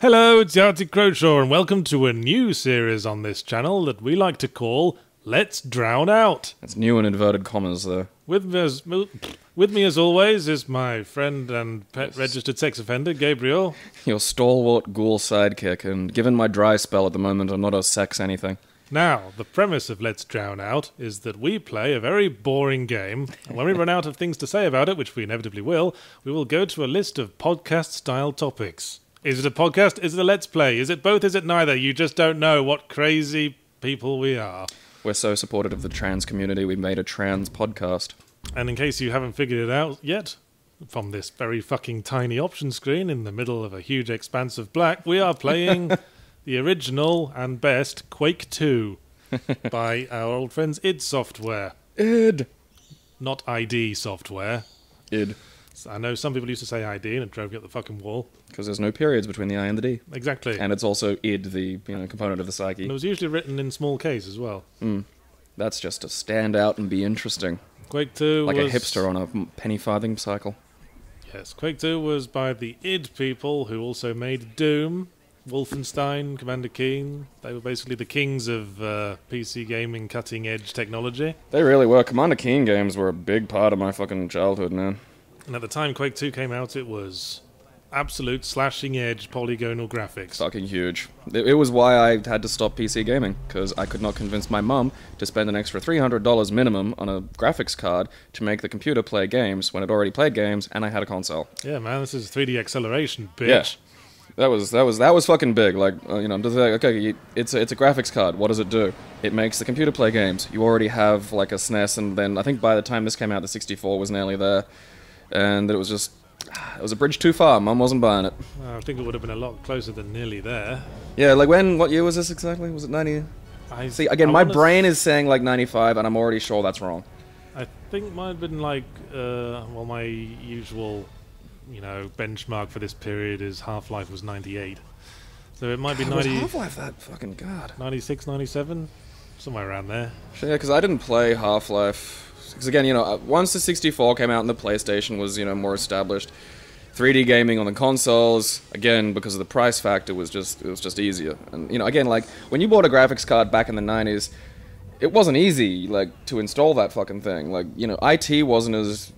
Hello, it's Yahtzee Croshaw, and welcome to a new series on this channel that we like to call Let's Drown Out. It's new in inverted commas, though. With me, as, with me, as always, is my friend and pet registered sex offender, Gabriel. Your stalwart ghoul sidekick, and given my dry spell at the moment, I'm not a sex anything. Now, the premise of Let's Drown Out is that we play a very boring game, and when we run out of things to say about it, which we inevitably will, we will go to a list of podcast style topics. Is it a podcast? Is it a Let's Play? Is it both? Is it neither? You just don't know what crazy people we are. We're so supportive of the trans community, we made a trans podcast. And in case you haven't figured it out yet, from this very fucking tiny option screen in the middle of a huge expanse of black, we are playing the original and best Quake 2 by our old friends id Software. Id. Not ID Software. Id. I know some people used to say ID and it drove you up the fucking wall. Because there's no periods between the I and the D. Exactly. And it's also id, the you know component of the psyche. And it was usually written in small case as well. Mm. That's just to stand out and be interesting. Quake 2 Like was... a hipster on a penny farthing cycle. Yes, Quake 2 was by the id people who also made Doom, Wolfenstein, Commander Keen. They were basically the kings of uh, PC gaming cutting edge technology. They really were. Commander Keen games were a big part of my fucking childhood, man. And at the time Quake 2 came out, it was absolute slashing edge polygonal graphics. Fucking huge. It, it was why I had to stop PC gaming, because I could not convince my mum to spend an extra $300 minimum on a graphics card to make the computer play games when it already played games and I had a console. Yeah, man, this is 3D acceleration, bitch. Yeah. That was that was that was fucking big. Like uh, you know, I'm just like, okay, it's a, it's a graphics card. What does it do? It makes the computer play games. You already have like a SNES, and then I think by the time this came out, the 64 was nearly there, and that it was just it was a bridge too far. Mum wasn't buying it. I think it would have been a lot closer than nearly there. Yeah, like when? What year was this exactly? Was it 90? I See, again, I my brain is saying like 95, and I'm already sure that's wrong. I think might have been like, uh, well, my usual, you know, benchmark for this period is Half Life was 98. So it might be God, was 90, Half-Life that fucking god? 96, 97, somewhere around there. Yeah, because I didn't play Half Life. Because again, you know, uh, once the 64 came out and the PlayStation was, you know, more established, 3D gaming on the consoles, again, because of the price factor, was just it was just easier. And you know, again, like when you bought a graphics card back in the 90s, it wasn't easy, like to install that fucking thing. Like you know, IT wasn't as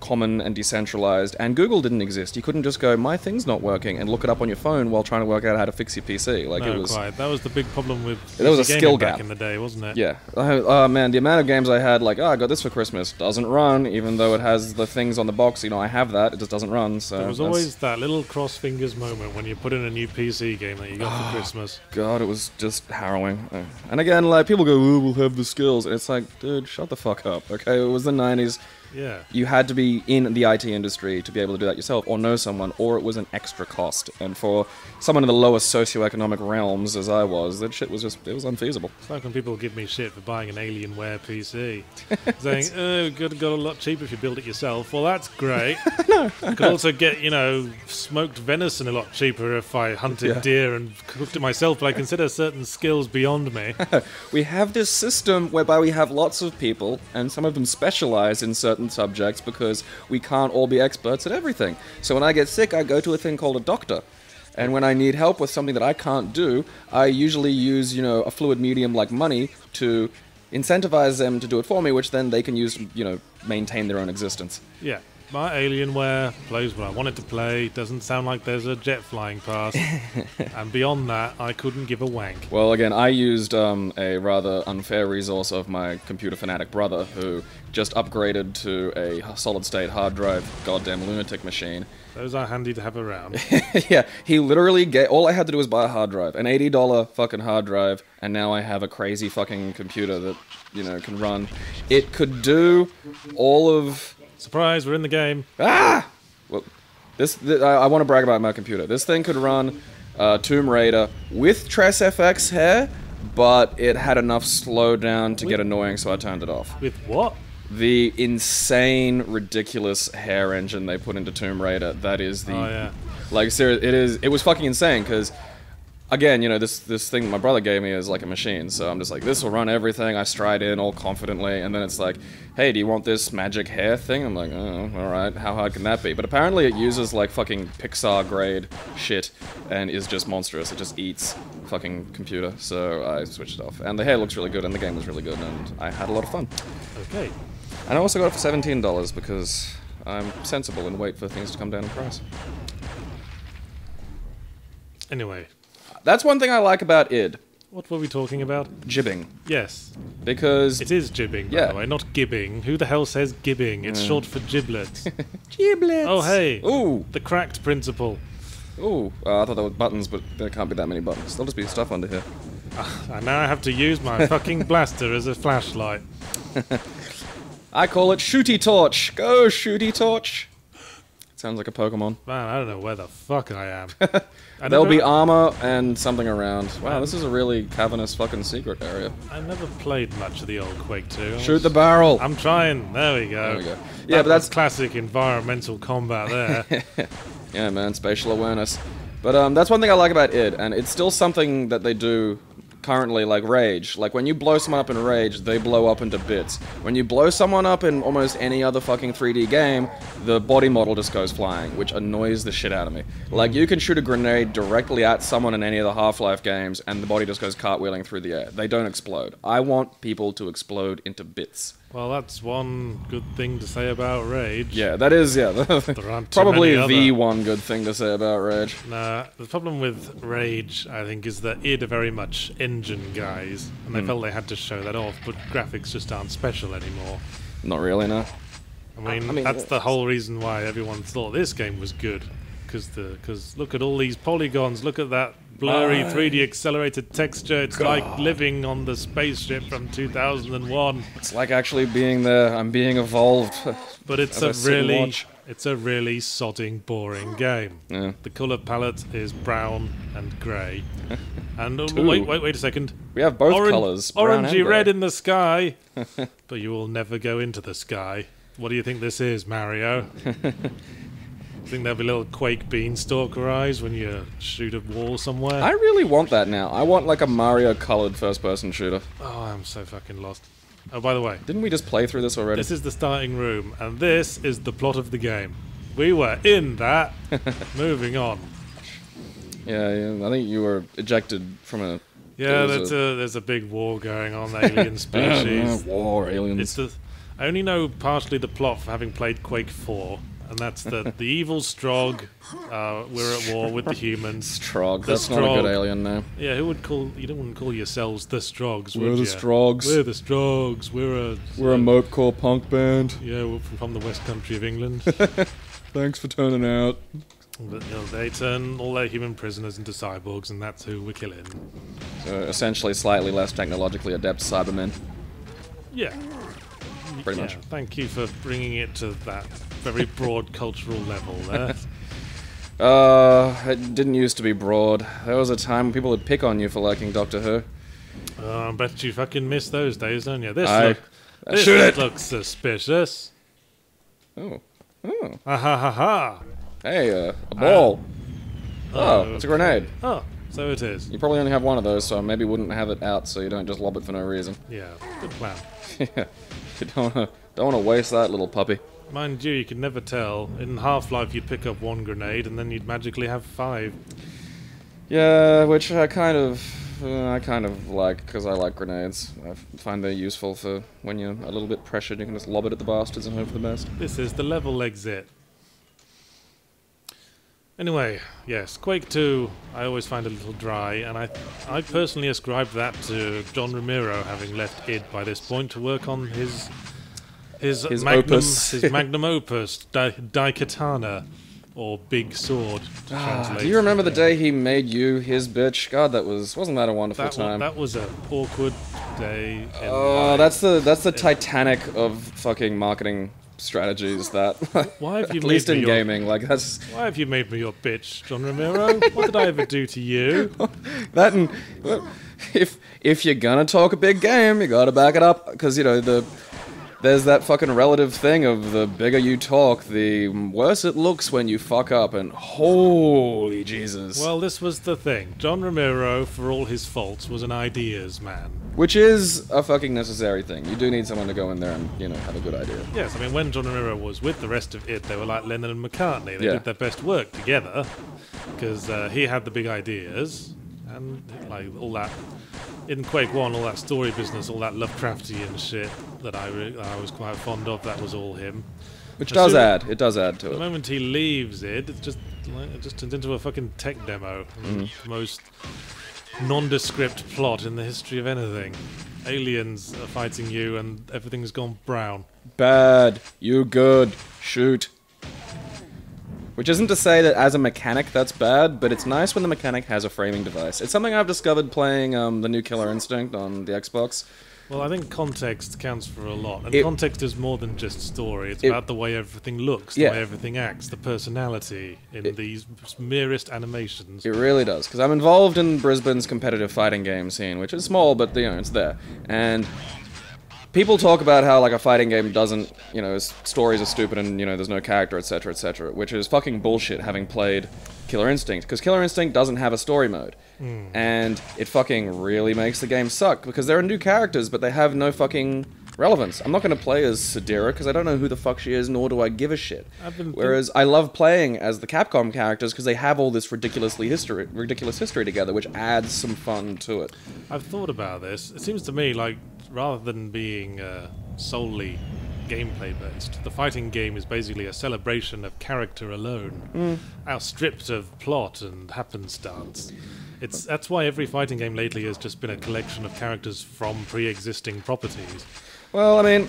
common and decentralized, and Google didn't exist. You couldn't just go, my thing's not working, and look it up on your phone while trying to work out how to fix your PC. Like no, it was. quite. That was the big problem with There was a skill back gap. in the day, wasn't it? Yeah. Oh man, the amount of games I had, like, oh, I got this for Christmas, doesn't run, even though it has the things on the box. You know, I have that, it just doesn't run. So There was always that little cross fingers moment when you put in a new PC game that you got Ah. for Christmas. God, it was just harrowing. Uh, And again, like people go, "Oh, we'll have the skills," and it's like, dude, shut the fuck up. Okay, it was the '90s. Yeah. You had to be in the IT industry to be able to do that yourself, or know someone, or it was an extra cost. And for someone in the lowest socioeconomic realms, as I was, that shit was just it was unfeasible. It's like when people give me shit for buying an Alienware PC, saying, "Oh, have got a lot cheaper if you build it yourself." Well, that's great. no, I could also get you know smoked venison a lot cheaper if I hunted Yeah. deer and cooked it myself. But I consider certain skills beyond me. We have this system whereby we have lots of people, and some of them specialize in certain subjects because we can't all be experts at everything. So when I get sick, I go to a thing called a doctor. And when I need help with something that I can't do, I usually use, you know, a fluid medium like money to incentivize them to do it for me, which then they can use, you know, maintain their own existence. Yeah. My Alienware plays what I want it to play. Doesn't sound like there's a jet flying past. and beyond that, I couldn't give a wank. Well, again, I used um, a rather unfair resource of my computer fanatic brother, who just upgraded to a solid state hard drive, goddamn lunatic machine. Those are handy to have around. yeah, he literally get all I had to do was buy a hard drive, an eighty dollar fucking hard drive, and now I have a crazy fucking computer that you know can run. It could do all of Surprise, we're in the game. ah. Well, this th- I, I want to brag about my computer. This thing could run uh, Tomb Raider with TressFX hair, but it had enough slowdown to get annoying, so I turned it off. With what? The insane, ridiculous hair engine they put into Tomb Raider. That is the Oh, yeah. like, seriously, it is. It was fucking insane because again, you know, this this thing my brother gave me is like a machine. So I'm just like, this will run everything. I stride in all confidently, and then it's like, hey, do you want this magic hair thing? I'm like, oh, all right. How hard can that be? But apparently, it uses like fucking Pixar grade shit, and is just monstrous. It just eats fucking computer. So I switched it off, and the hair looks really good, and the game was really good, and I had a lot of fun. Okay. And I also got it for seventeen dollars because I'm sensible and wait for things to come down in price. Anyway, That's one thing I like about id what were we talking about? jibbing Yes, because it is jibbing, by Yeah. the way, not gibbing. Who the hell says gibbing? It's short for giblets. giblets. oh, hey. Ooh, The cracked principle. ooh. Uh, I thought there were buttons, but there can't be that many buttons. There'll just be stuff under here. And now I have to use my fucking blaster as a flashlight. I call it Shooty Torch. Go, Shooty Torch. Sounds like a Pokemon. Man, I don't know where the fuck I am. I There'll be armor and something around. Wow, this is a really cavernous fucking secret area. I never played much of the old Quake 2. I Shoot the barrel. I'm trying. There we go. There we go. That Yeah, but that's classic environmental combat there. Yeah, man, spatial awareness. But um, that's one thing I like about id, and it's still something that they do currently, like Rage. Like when you blow someone up in Rage, they blow up into bits. When you blow someone up in almost any other fucking 3D game, the body model just goes flying, which annoys the shit out of me. Like you can shoot a grenade directly at someone in any of the Half-Life games, and the body just goes cartwheeling through the air. They don't explode. I want people to explode into bits. Well, that's one good thing to say about Rage. Yeah, that is yeah. There aren't too probably many the other- one good thing to say about Rage. Nah, the problem with Rage, I think, is that id are very much engine guys, and Hmm. they felt they had to show that off, but graphics just aren't special anymore. Not really, no. I mean, I mean, that's the whole reason why everyone thought this game was good. Because the because look at all these polygons, look at that blurry My 3D accelerated texture. It's like living on the spaceship from 2001. It's like actually being there. I'm being evolved. But it's a really it's a really sodding boring game. yeah. The color palette is brown and grey. And um, Two. wait, wait, wait a second. We have both Oran- colors. orangey red in the sky. but you will never go into the sky. What do you think this is, Mario? think there'll be little Quake beanstalker eyes when you shoot a wall somewhere? I really want that now. I want like a Mario colored first person shooter. Oh, I'm so fucking lost. Oh, by the way, Didn't we just play through this already? this is the starting room, and this is the plot of the game. We were in that. Moving on. yeah, yeah, I think you were ejected from a Yeah, there's was a, there's a big war going on, alien species. war aliens. It's the, I only know partially the plot for having played Quake 4, and that's that the evil Strogg, uh, we're at war with the humans. Strogg. the That's not a good alien name. Yeah, who would call you don't want to call yourselves the Stroggs? We're the ya? Stroggs. We're the Stroggs. We're a We're a mopecore punk band. yeah, we're from the West Country of England. Thanks for turning out. but you know, they turn all their human prisoners into cyborgs, and that's who we're killing. So essentially, slightly less technologically adept Cybermen. Yeah. Pretty Yeah, much. Thank you for bringing it to that very broad cultural level there. Uh, it didn't used to be broad. There was a time when people would pick on you for liking Doctor Who. Oh, I bet you fucking miss those days, don't you? This, I- look, this Shoot it! looks suspicious. Oh, oh, Ha ha ha ha. hey, uh, a ball. oh, Oh, it's a grenade. Oh, so it is. You probably only have one of those, so maybe wouldn't have it out so you don't just lob it for no reason. Yeah, good plan. yeah, you don't wanna, don't want to waste that little puppy. Mind you, you could never tell. In Half Life, you'd pick up one grenade and then you'd magically have five. Yeah, which I kind of, uh, I kind of like because I like grenades. I find they're useful for when you're a little bit pressured. You can just lob it at the bastards and hope for the best. This is the level exit. Anyway, yes, Quake 2, I always find a little dry, and I, I personally ascribe that to John Romero having left id by this point to work on his, his, His magnum, opus. his magnum opus, Dai, Daikatana, or Big Sword. To Ah, do you remember the day he made you his bitch? God, that was wasn't that a wonderful that? wa- time? that was an awkward day. in Oh, life. that's the that's the Titanic of fucking marketing strategies. That Why have you at least made me in your- gaming, like that's Why have you made me your bitch, John Romero? what did I ever do to you? that. And if if you're gonna talk a big game, you gotta back it up because you know the there's that fucking relative thing of the bigger you talk, the worse it looks when you fuck up, and holy Jesus. Well, this was the thing. John Romero, for all his faults, was an ideas man. Which is a fucking necessary thing. You do need someone to go in there and, you know, have a good idea. Yes, I mean, when John Romero was with the rest of it, they were like Lennon and McCartney. They Yeah. did their best work together because uh, he had the big ideas and like all that in Quake One, all that story business, all that Lovecraftian shit that I re- that I was quite fond of. That was all him. Which does add. It does add to The it. The moment he leaves it, it just like, it just turns into a fucking tech demo. Mm. Most nondescript plot in the history of anything. Aliens are fighting you, and everything's gone brown. Bad. You good. Shoot. Which isn't to say that as a mechanic that's bad, but it's nice when the mechanic has a framing device. It's something I've discovered playing um, the new Killer Instinct on the Xbox. Well, I think context counts for a lot, and It- context is more than just story. It's It- about the way everything looks, the Yeah. way everything acts, the personality in these merest animations. It really does, because I'm involved in Brisbane's competitive fighting game scene, which is small, but you know it's there. And people talk about how like a fighting game doesn't, you know, stories are stupid and you know there's no character, etc., etc., which is fucking bullshit. Having played Killer Instinct, because Killer Instinct doesn't have a story mode, hmm. and it fucking really makes the game suck because there are new characters, but they have no fucking relevance. I'm not going to play as Sadira because I don't know who the fuck she is, nor do I give a shit. Whereas I love playing as the Capcom characters because they have all this ridiculously history, ridiculous history together, which adds some fun to it. I've thought about this. It seems to me like rather than being uh, solely gameplay based, the fighting game is basically a celebration of character alone, outstripped of plot and happenstance. It's that's why every fighting game lately has just been a collection of characters from pre-existing properties. Well, I mean,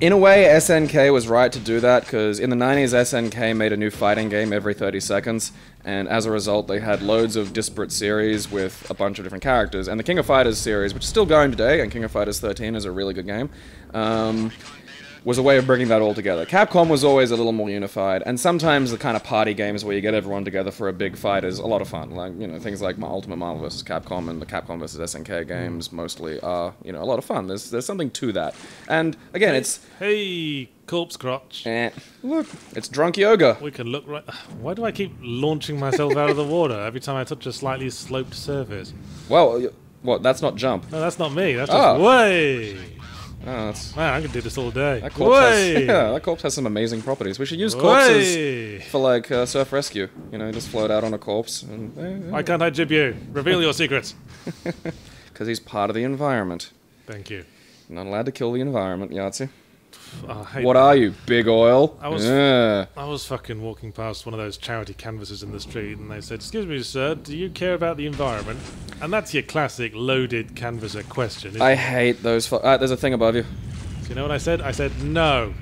in a way, SNK was right to do that because in the 90s, SNK made a new fighting game every 30 seconds, and as a result, they had loads of disparate series with a bunch of different characters. And the King of Fighters series, which is still going today, and King of Fighters 13 is a really good game. Um, was a way of bringing that all together. Capcom was always a little more unified, and sometimes the kind of party games where you get everyone together for a big fight is a lot of fun. Like you know things like Ultimate Marvel vs. Capcom and the Capcom vs. SNK games mostly are you know a lot of fun. There's there's something to that, and again it's Hey, corpse crotch. eh, look it's drunk yoga. We can look right. Why do I keep launching myself out of the water every time I touch a slightly sloped surface? Well, what that's not jump. No, that's not me. That's just Oh. way. Oh, that's, Man, I could do this all day. that corpse has, yeah, that corpse has some amazing properties. We should use corpses for like uh, surf rescue. You know, just float out on a corpse and. eh, Why can't I jib you? Reveal your secrets. Because he's part of the environment. Thank you. Not allowed to kill the environment, Yahtzee. Oh, I What are you, big oil? I was- Yeah. I was fucking walking past one of those charity canvases in the street, and they said, "Excuse me, sir, do you care about the environment?" And that's your classic loaded canvasser question. Isn't I it? hate those. Uh, there's a thing above you. Do you know what I said? I said no.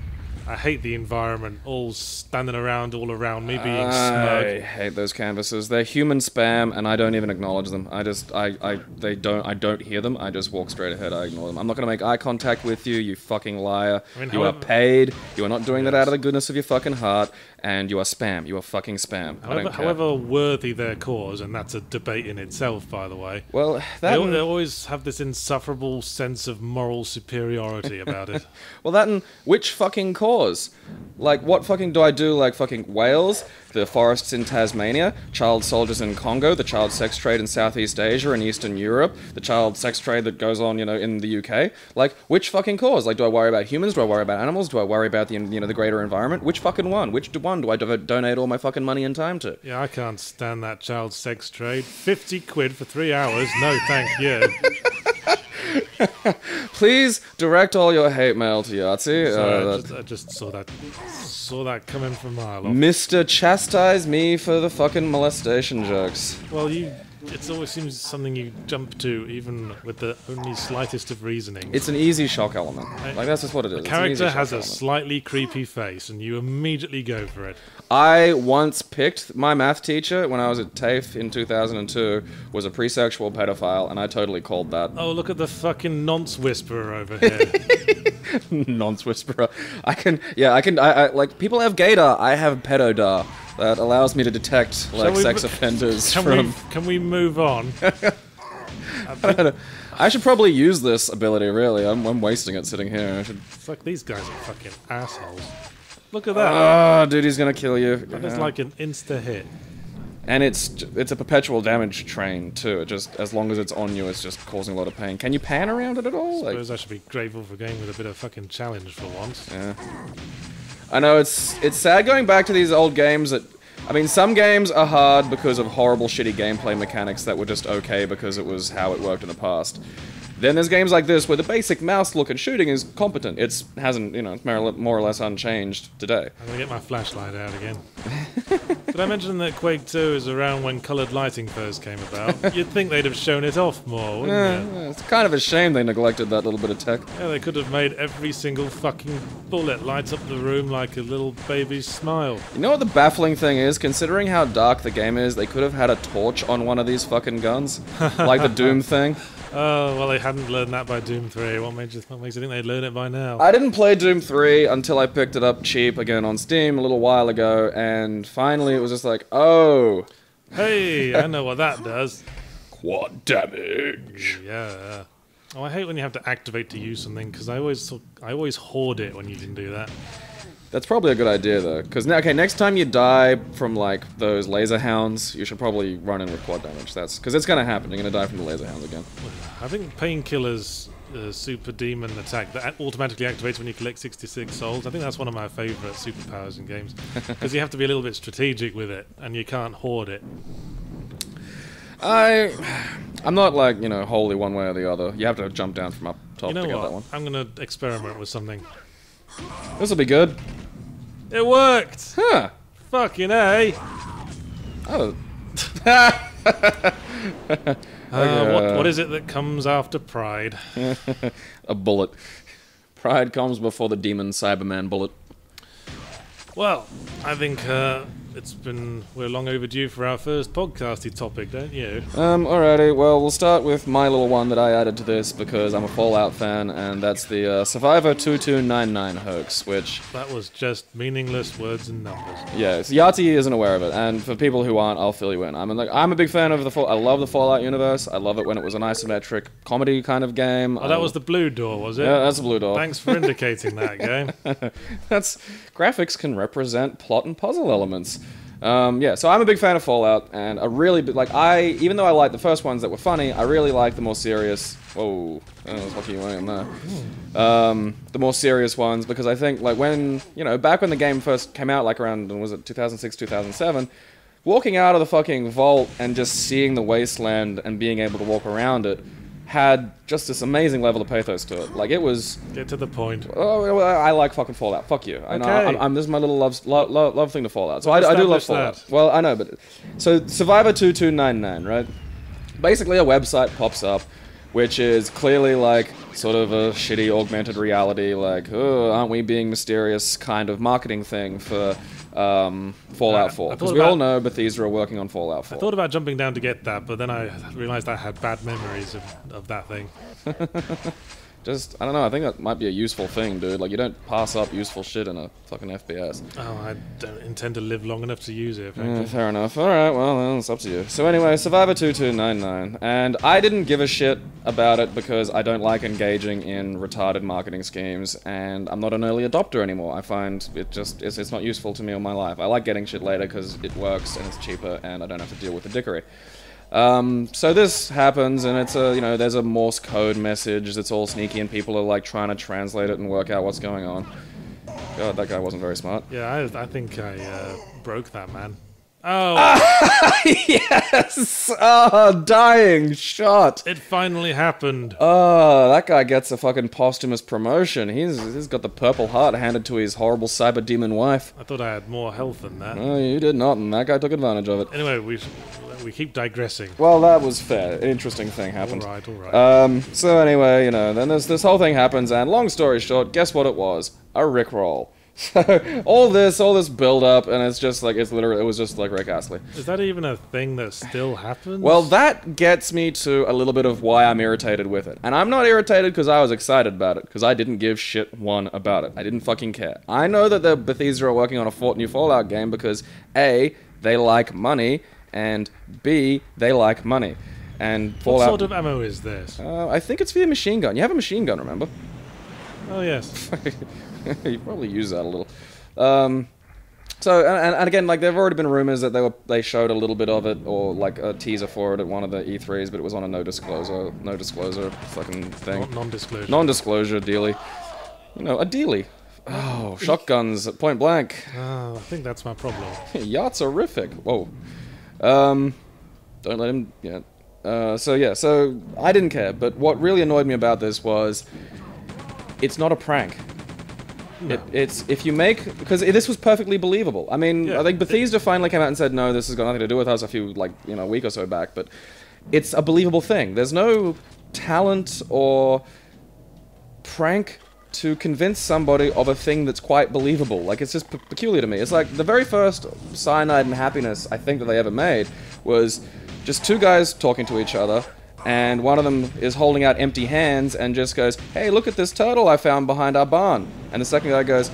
I hate the environment. All standing around, all around me, being smug. I hate those canvases. They're human spam, and I don't even acknowledge them. I just, I, I, they don't, I don't hear them. I just walk straight ahead. I ignore them. I'm not gonna make eye contact with you, you fucking liar. I mean, you are paid. You are not doing that out of the goodness of your fucking heart, and you are spam. You are fucking spam. However, however worthy their cause, and that's a debate in itself, by the way. well, They, and- they always have this insufferable sense of moral superiority about it. Well, that and which fucking cause? Like, what fucking do I do? Like, fucking Wales, the forests in Tasmania, child soldiers in Congo, the child sex trade in Southeast Asia and Eastern Europe, the child sex trade that goes on, you know, in the UK. Like, which fucking cause? Like, do I worry about humans? Do I worry about animals? Do I worry about the, you know, the greater environment? Which fucking one? Which do- one do I donate all my fucking money and time to? Yeah, I can't stand that child sex trade. 50 quid for three hours? No, thank you. Please direct all your hate mail to Yahtzee. Sorry, uh, I, just, I just saw that saw that coming from a mile off. Mr. Chastise me for the fucking molestation jokes. Well, you. It always seems something you jump to, even with the only slightest of reasoning. It's an easy shock element. Like, that's just what it is. the It's an easy character has a element. slightly creepy face, and you immediately go for it. I once picked my math teacher when I was at TAFE in 2002 was a pre-sexual pedophile, and I totally called that Oh, look at the fucking nonce whisperer over here. nonce whisperer. I can, yeah, I can. I, I like people have gaydar. I have pedodar that allows me to detect like sex offenders Can from. we can we move on? I should probably use this ability. Really, I'm, I'm wasting it sitting here. I should. Fuck, these guys are fucking assholes. Look at that. Oh, dude, he's gonna kill you. that is like an insta hit. and it's it's a perpetual damage train too. It just as long as it's on you, it's just causing a lot of pain. Can you pan around it at all? Like, Suppose I should be grateful for a game with a bit of fucking challenge for once. yeah. I know it's it's sad going back to these old games that. I mean, some games are hard because of horrible, shitty gameplay mechanics that were just okay because it was how it worked in the past. Then there's games like this where the basic mouse look and shooting is competent. It's hasn't, you know, it's more or le- more or less unchanged today. I'm gonna get my flashlight out again. Did I mention that Quake 2 is around when coloured lighting first came about? You'd think they'd have shown it off more, wouldn't you? Yeah, it's kind of a shame they neglected that little bit of tech. Yeah, they could have made every single fucking bullet light up the room like a little baby's smile. You know what the baffling thing is? Considering how dark the game is, they could have had a torch on one of these fucking guns, like the Doom thing. Oh, well, they hadn't learned that by Doom 3. What, made you, what makes you think they'd learn it by now? I didn't play Doom 3 until I picked it up cheap again on Steam a little while ago, and finally it was just like, oh, hey, I know what that does. quad damage. Yeah. Oh, I hate when you have to activate to use something because I always I always hoard it when you can do that. That's probably a good idea though, because now, okay, next time you die from like those laser hounds, you should probably run in with quad damage. That's because it's gonna happen. You're gonna die from the laser hounds again. I think Painkiller's uh, super demon attack that automatically activates when you collect 66 souls. I think that's one of my favourite superpowers in games because you have to be a little bit strategic with it and you can't hoard it. I, I'm not like you know wholly one way or the other. You have to jump down from up top You know to get what? that one. I'm gonna experiment with something. This will be good. It worked. Huh. Fucking a. Oh. Uh, what, what is it that comes after pride? a bullet. Pride comes before the demon Cyberman bullet. Well, I think uh, it's been we're long overdue for our first podcasty topic, don't you? Um, alrighty, well, we'll start with my little one that I added to this because I'm a Fallout fan, and that's the uh, Survivor 2299 hoax, which, That was just meaningless words and numbers. yeah, Yati isn't aware of it, and for people who aren't, I'll fill you in. I'm, like, I'm a big fan of the Fall- I love the Fallout universe. I love it when it was an isometric comedy kind of game. Oh, that was the blue door, was it? Yeah, that's a blue door. Thanks for indicating that game. That's graphics can represent plot and puzzle elements. Um, yeah, so I'm a big fan of Fallout, and a really like I even though I like the first ones that were funny, I really like the more serious. Whoa, I was lucky you weren't there. Um, the more serious ones because I think like when you know back when the game first came out, like around was it 2006 2007. Walking out of the fucking vault and just seeing the wasteland and being able to walk around it had just this amazing level of pathos to it. Like it was Get to the point. Oh, I like fucking Fallout. Fuck you. I know. Okay. I'm, I'm, this is my little love, love, love, love thing to Fallout. So I, I do love Fallout. that. Well, I know, but so Survivor two two nine nine, right? Basically, a website pops up, which is clearly like sort of a shitty augmented reality, like, oh, aren't we being mysterious kind of marketing thing for um, Fallout Uh, 4? Because we all know Bethesda are working on Fallout 4. I thought about jumping down to get that, but then I realised I had bad memories of, of that thing. Just, I don't know. I think that might be a useful thing, dude. Like, you don't pass up useful shit in a fucking FPS. Oh, I don't intend to live long enough to use it. Yeah, mm, fair enough. All right, well, then it's up to you. So anyway, Survivor 2299, and I didn't give a shit about it because I don't like engaging in retarded marketing schemes, and I'm not an early adopter anymore. I find it just it's, it's not useful to me in my life. I like getting shit later because it works and it's cheaper, and I don't have to deal with the dickery. Um, so this happens, and it's a you know there's a Morse code message that's all sneaky, and people are like trying to translate it and work out what's going on. God, that guy wasn't very smart. Yeah, I, I think I uh, broke that man. Oh, yes! Oh, dying shot. it finally happened. Oh, that guy gets a fucking posthumous promotion. He's he's got the purple heart handed to his horrible cyber demon wife. I thought I had more health than that. No, you did not, and that guy took advantage of it. Anyway, we we keep digressing. Well, that was fair. An interesting thing happened. right, all right. Um, so anyway, you know, then this this whole thing happens, and long story short, guess what it was? A rickroll. So all this, all this build up, and it's just like it's literally, it was just like Rick Astley. Is that even a thing that still happens? Well, that gets me to a little bit of why I'm irritated with it. And I'm not irritated because I was excited about it, because I didn't give shit one about it. I didn't fucking care. I know that the Bethesda are working on a Fort new Fallout game because A, they like money, and B, they like money. And Fallout. What sort of ammo is this? uh, I think it's for your machine gun. You have a machine gun, remember? Oh yes. you probably use that a little. Um, so and, and again, like there have already been rumors that they were they showed a little bit of it or like a teaser for it at one of the E3s, but it was on a no disclosure no disclosure fucking thing, non-disclosure. non-disclosure dealy. You know, a dealy. Oh, shotguns at point blank. Ah, I think that's my problem. Yachts horrific. Whoa. Um, don't let him. Yeah. Uh, so yeah. So I didn't care, but what really annoyed me about this was, it's not a prank. It, it's if you make because this was perfectly believable. I mean, Yeah. I think Bethesda finally came out and said no, this has got nothing to do with us a few like you know a week or so back, but it's a believable thing. There's no talent or prank to convince somebody of a thing that's quite believable. Like it's just pe- peculiar to me. It's like the very first Cyanide and Happiness I think that they ever made was just two guys talking to each other. And one of them is holding out empty hands and just goes, Hey, look at this turtle I found behind our barn. And the second guy goes,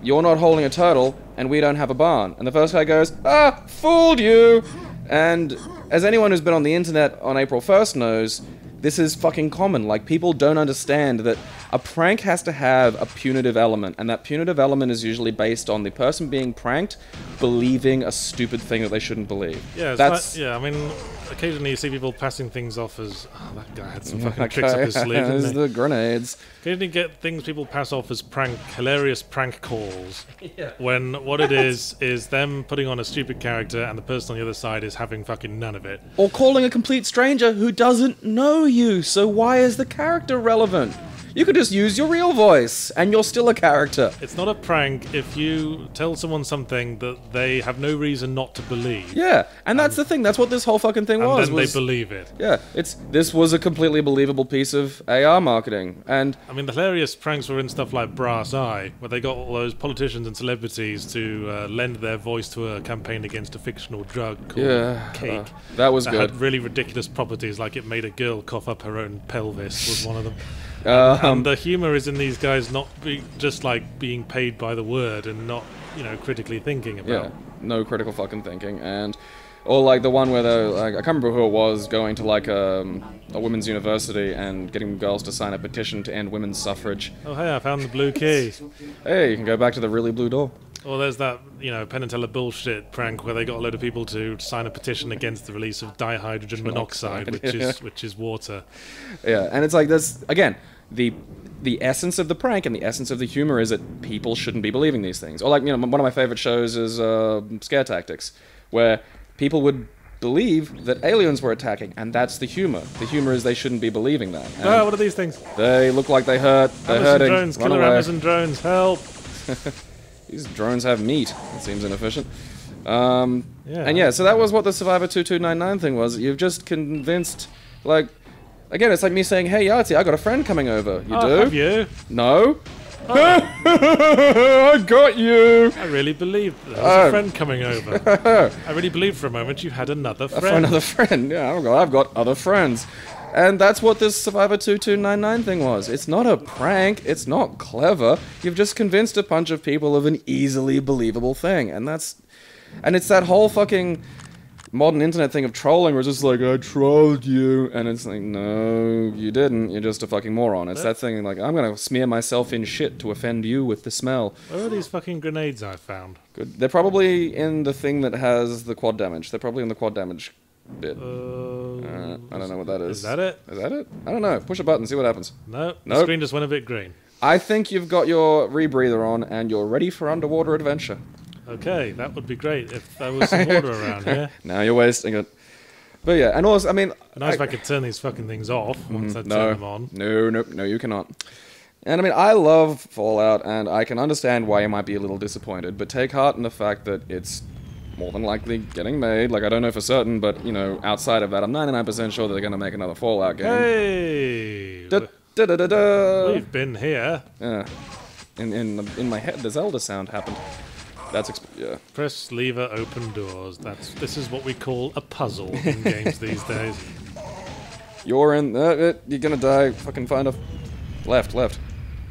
You're not holding a turtle, and we don't have a barn. And the first guy goes, Ah, fooled you! And as anyone who's been on the internet on April 1st knows, this is fucking common. Like, people don't understand that a prank has to have a punitive element, and that punitive element is usually based on the person being pranked believing a stupid thing that they shouldn't believe. Yeah, it's that's like- yeah. I mean, occasionally you see people passing things off as oh, that guy had some fucking that tricks up his sleeve. has Didn't he? the grenades. Occasionally get things people pass off as prank, hilarious prank calls. Yeah. When what it is is them putting on a stupid character, and the person on the other side is having fucking none of it. Or calling a complete stranger who doesn't know you, so why is the character relevant? You could just use your real voice, and you're still a character. It's not a prank if you tell someone something that they have no reason not to believe, Yeah, and that's the thing. That's what this whole fucking thing and was. then was- they believe it. yeah, it's this was a completely believable piece of AR marketing, and I mean, the hilarious pranks were in stuff like Brass Eye, where they got all those politicians and celebrities to uh, lend their voice to a campaign against a fictional drug called yeah, Cake. uh, that was that good. had really ridiculous properties, like it made a girl cough up her own pelvis, was one of them. Um, and the humor is in these guys not be, just like being paid by the word and not, you know, critically thinking about. yeah, no critical fucking thinking, and or like the one where the like, I can't remember who it was going to like um, a women's university and getting girls to sign a petition to end women's suffrage. Oh, hey, I found the blue key. Hey, you can go back to the really blue door. Or there's that, you know, Penn and Teller bullshit prank where they got a load of people to sign a petition against the release of dihydrogen monoxide, which is which is water. Yeah, and it's like this again. The the essence of the prank and the essence of the humor is that people shouldn't be believing these things. Or like you know, one of my favorite shows is uh, Scare Tactics, where people would believe that aliens were attacking, and that's the humor. The humor is they shouldn't be believing that. And Oh, what are these things? They look like they hurt. They're Amazon hurting. drones, Run killer away. Amazon drones, help! These drones have meat. It seems inefficient. Um, Yeah. And yeah, so that was what the Survivor 2299 thing was. You've just convinced, like, again, it's like me saying, hey, Yahtzee, I got a friend coming over. You oh, do? have you? No. I got you. I really believed there was Oh. a friend coming over. I really believed for a moment you had another For friend. another friend. Yeah, I've got, I've got other friends. And that's what this Survivor 2299 thing was. It's not a prank. It's not clever. You've just convinced a bunch of people of an easily believable thing. And that's. And it's that whole fucking modern internet thing of trolling where it's just like, I trolled you. And it's like, no, you didn't. You're just a fucking moron. It's that thing like, I'm going to smear myself in shit to offend you with the smell. Where are these fucking grenades I found? Good. They're probably in the thing that has the quad damage. They're probably in the quad damage bit. Uh, Uh, I don't know what that is. Is that it? Is that it? I don't know. Push a button, see what happens. No, the screen just went a bit green. I think you've got your rebreather on and you're ready for underwater adventure. Okay, that would be great if there was some water around here. Now you're wasting it. But yeah, and also, I mean, Nice if I- I could turn these fucking things off once I turn no, them on. no, no, no, you cannot. And I mean, I love Fallout, and I can understand why you might be a little disappointed, but take heart in the fact that it's more than likely getting made. Like, I don't know for certain, but, you know, outside of that, I'm 99% sure that they're going to make another Fallout game. Hey! Da, da, da, da, da. We've been here. Yeah. In, in, in my head, the Zelda sound happened. That's, exp- yeah. Press lever, open doors. That's this is what we call a puzzle in games these days. You're in. Uh, uh, you're gonna die. Fucking find a. Left, left.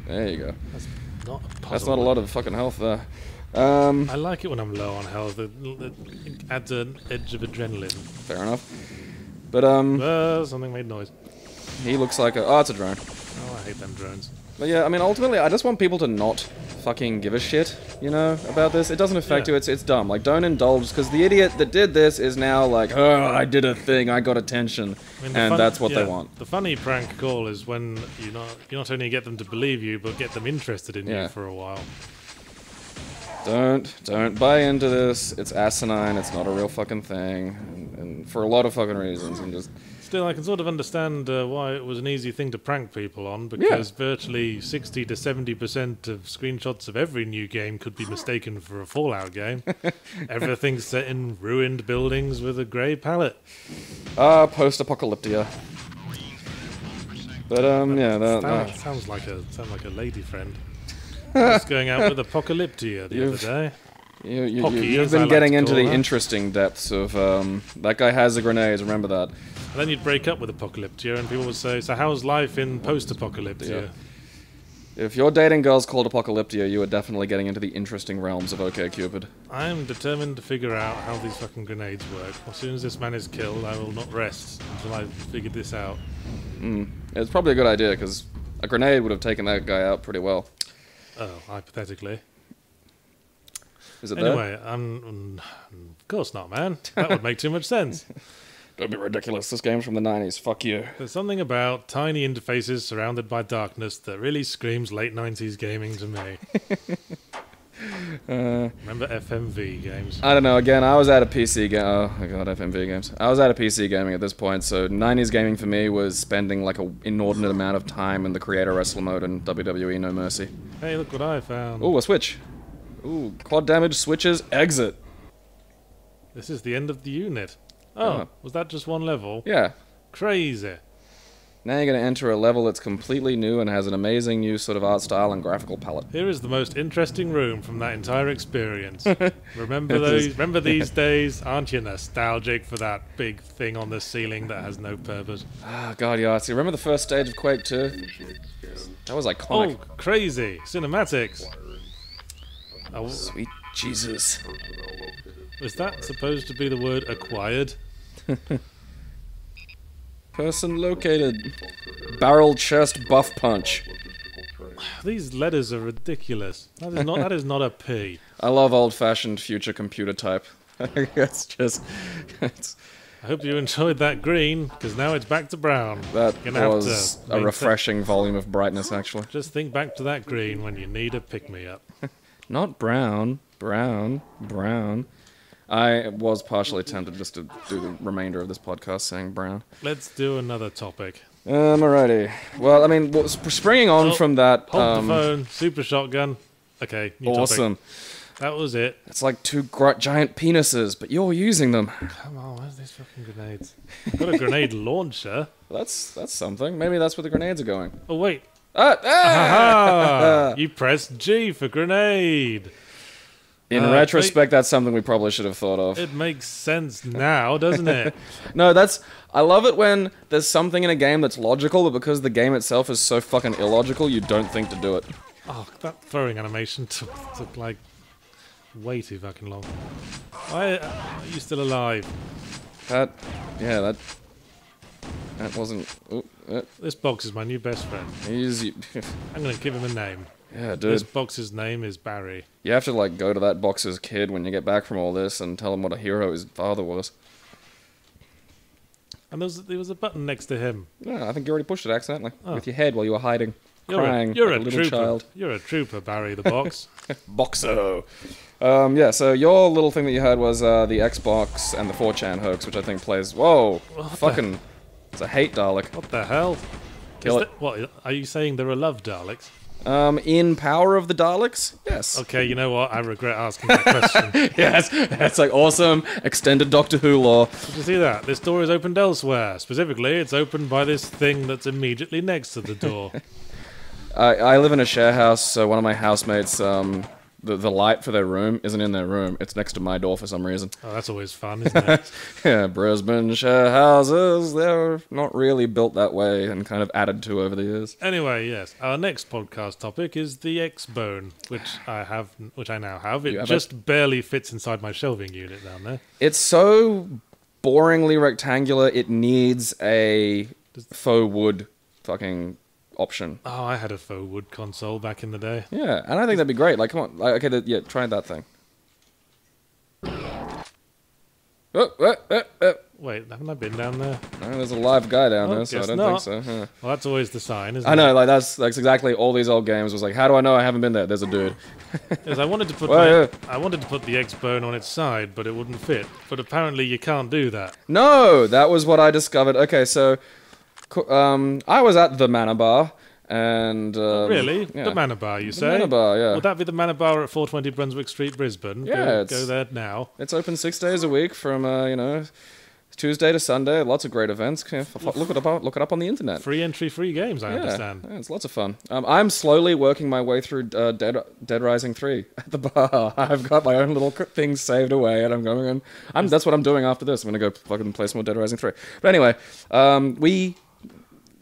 There you go. That's not a puzzle. That's not a lot of fucking health there. Um, I like it when I'm low on health. It, it adds an edge of adrenaline. fair enough. But um, Uh, something made noise. he looks like a. Oh, it's a drone. Oh, I hate them drones. But yeah, I mean, ultimately, I just want people to not fucking give a shit, you know, about this. It doesn't affect Yeah. you. It's it's dumb. Like, don't indulge because the idiot that did this is now like, oh, I did a thing. I got attention, I mean, and fun- that's what they want. The funny prank call is when you not you not only get them to believe you, but get them interested in Yeah. you for a while. Don't don't buy into this. It's asinine. It's not a real fucking thing, and, and for a lot of fucking reasons. And just Still, I can sort of understand uh, why it was an easy thing to prank people on, because virtually 60 to 70 percent of screenshots of every new game could be mistaken for a Fallout game. Everything's set in ruined buildings with a grey palette. ah, post-apocalyptia. But um, yeah, that, that- sounds like a sounds like a lady friend. I was going out with Apocalyptia the You've- other day. you, you, Pocky, you, as have I been like getting to into call the interesting depths of um, that guy has a grenade. Remember that. And then you'd break up with Apocalyptia, and people would say, "So how's life in post-Apocalyptia?" Yeah. If you're dating girls called Apocalyptia, you are definitely getting into the interesting realms of OkCupid. I'm determined to figure out how these fucking grenades work. As soon as this man is killed, I will not rest until I've figured this out. Mm. It's probably a good idea because a grenade would have taken that guy out pretty well. Oh, hypothetically. Is it there? Anyway, um, mm, of course not, man. That would make too much sense. Don't be ridiculous. This game's from the 90s. Fuck you. There's something about tiny interfaces surrounded by darkness that really screams late 90s gaming to me. Uh, Remember FMV games? I don't know. Again, I was out of PC game. Oh my god, FMV games. I was out of PC gaming at this point, so 90s gaming for me was spending like an inordinate amount of time in the creator wrestler mode and WWE No Mercy. Hey, look what I found. Ooh, a switch. Ooh, quad damage switches exit. This is the end of the unit. Oh, Oh. was that just one level? Yeah. Crazy. Now you're going to enter a level that's completely new and has an amazing new sort of art style and graphical palette. Here is the most interesting room from that entire experience. remember those? Remember these days? Aren't you nostalgic for that big thing on the ceiling that has no purpose? Ah, God, yeah. See, remember the first stage of Quake 2? That was iconic. Oh, crazy cinematics! Oh, Sweet Jesus. was that supposed to be the word acquired? Person located. Barrel chest buff punch. These letters are ridiculous. That is not. that is not a P. I love old-fashioned future computer type. it's just, it's, I hope you enjoyed that green, because now it's back to brown. that Gonna have was to a refreshing volume of brightness, actually. Just think back to that green when you need a pick me up. Not brown, brown, brown. I was partially tempted just to do the remainder of this podcast saying brown. Let's do another topic. Um, alrighty. Well, I mean, well, springing on Oh, from that, Hold um, the phone. Super shotgun. Okay. New topic. awesome. That was it. It's like two gr- giant penises, but you're using them. Come on, where's these fucking grenades? Got a grenade launcher. That's that's something. Maybe that's where the grenades are going. Oh wait. Ah, ah! You pressed G for grenade. In Uh, retrospect, that's something we probably should have thought of. It makes sense now, doesn't it? No, that's. I love it when there's something in a game that's logical, but because the game itself is so fucking illogical, you don't think to do it. oh, that throwing animation took, took like way too fucking long. Why are you still alive? That. Yeah, that. That wasn't. Ooh, uh, This box is my new best friend. he's. I'm gonna give him a name. Yeah, dude. This box's name is Barry. You have to, like, go to that boxer's kid when you get back from all this and tell him what a hero his father was. And there was, there was a button next to him. No, I think you already pushed it accidentally. Oh. With your head while you were hiding. You're crying a, you're like a, a little trooper. child. You're a trooper, Barry the box. Boxo. Um, yeah, so your little thing that you had was uh, the Xbox and the 4chan hoax, which I think plays. Whoa! What fucking. It's a hate Dalek. what the hell? Kill Is it. that- what are you saying? There are love Daleks? Um, in Power of the Daleks? Yes. Okay, you know what? I regret asking that question. yes, that's like awesome. Extended Doctor Who lore. Did you see that? This door is opened elsewhere. Specifically, it's opened by this thing that's immediately next to the door. I, I live in a share house, so one of my housemates, um, the, the light for their room isn't in their room. It's next to my door for some reason. oh, that's always fun, isn't it? Yeah, Brisbane share houses, they're not really built that way and kind of added to over the years. anyway, yes. Our next podcast topic is the X Bone, which I have, which I now have. It have just barely fits inside my shelving unit down there. It's so boringly rectangular. It needs a faux wood fucking option. Oh, I had a faux wood console back in the day. Yeah, and I think that'd be great. Like, come on, like, okay, the, yeah, try that thing. Oh, oh, oh, oh. Wait, haven't I been down there? No, there's a live guy down Oh, there, so I don't not. think so. huh. Well, that's always the sign, isn't I it? know, like that's that's exactly all these old games was like. How do I know I haven't been there? There's a dude. Because I wanted to put Well, my, I wanted to put the X bone on its side, but it wouldn't fit. But apparently you can't do that. No, that was what I discovered. Okay, so um, I was at the Mana Bar, and um, really? yeah. The Mana Bar, you The say? Mana Bar, yeah. Would that be the Mana Bar at 420 Brunswick Street, Brisbane? Yeah, Go, go there now. It's open six days a week from uh, you know Tuesday to Sunday. Lots of great events. Yeah, f- f- Look it up. Look it up on the internet. Free entry, free games, I Yeah, understand. yeah, it's lots of fun. Um, I'm slowly working my way through uh, Dead Dead Rising three at the bar. I've got my own little things saved away, and I'm going. And I'm that's what I'm doing after this. I'm gonna go fucking play some more Dead Rising three. But anyway, um, we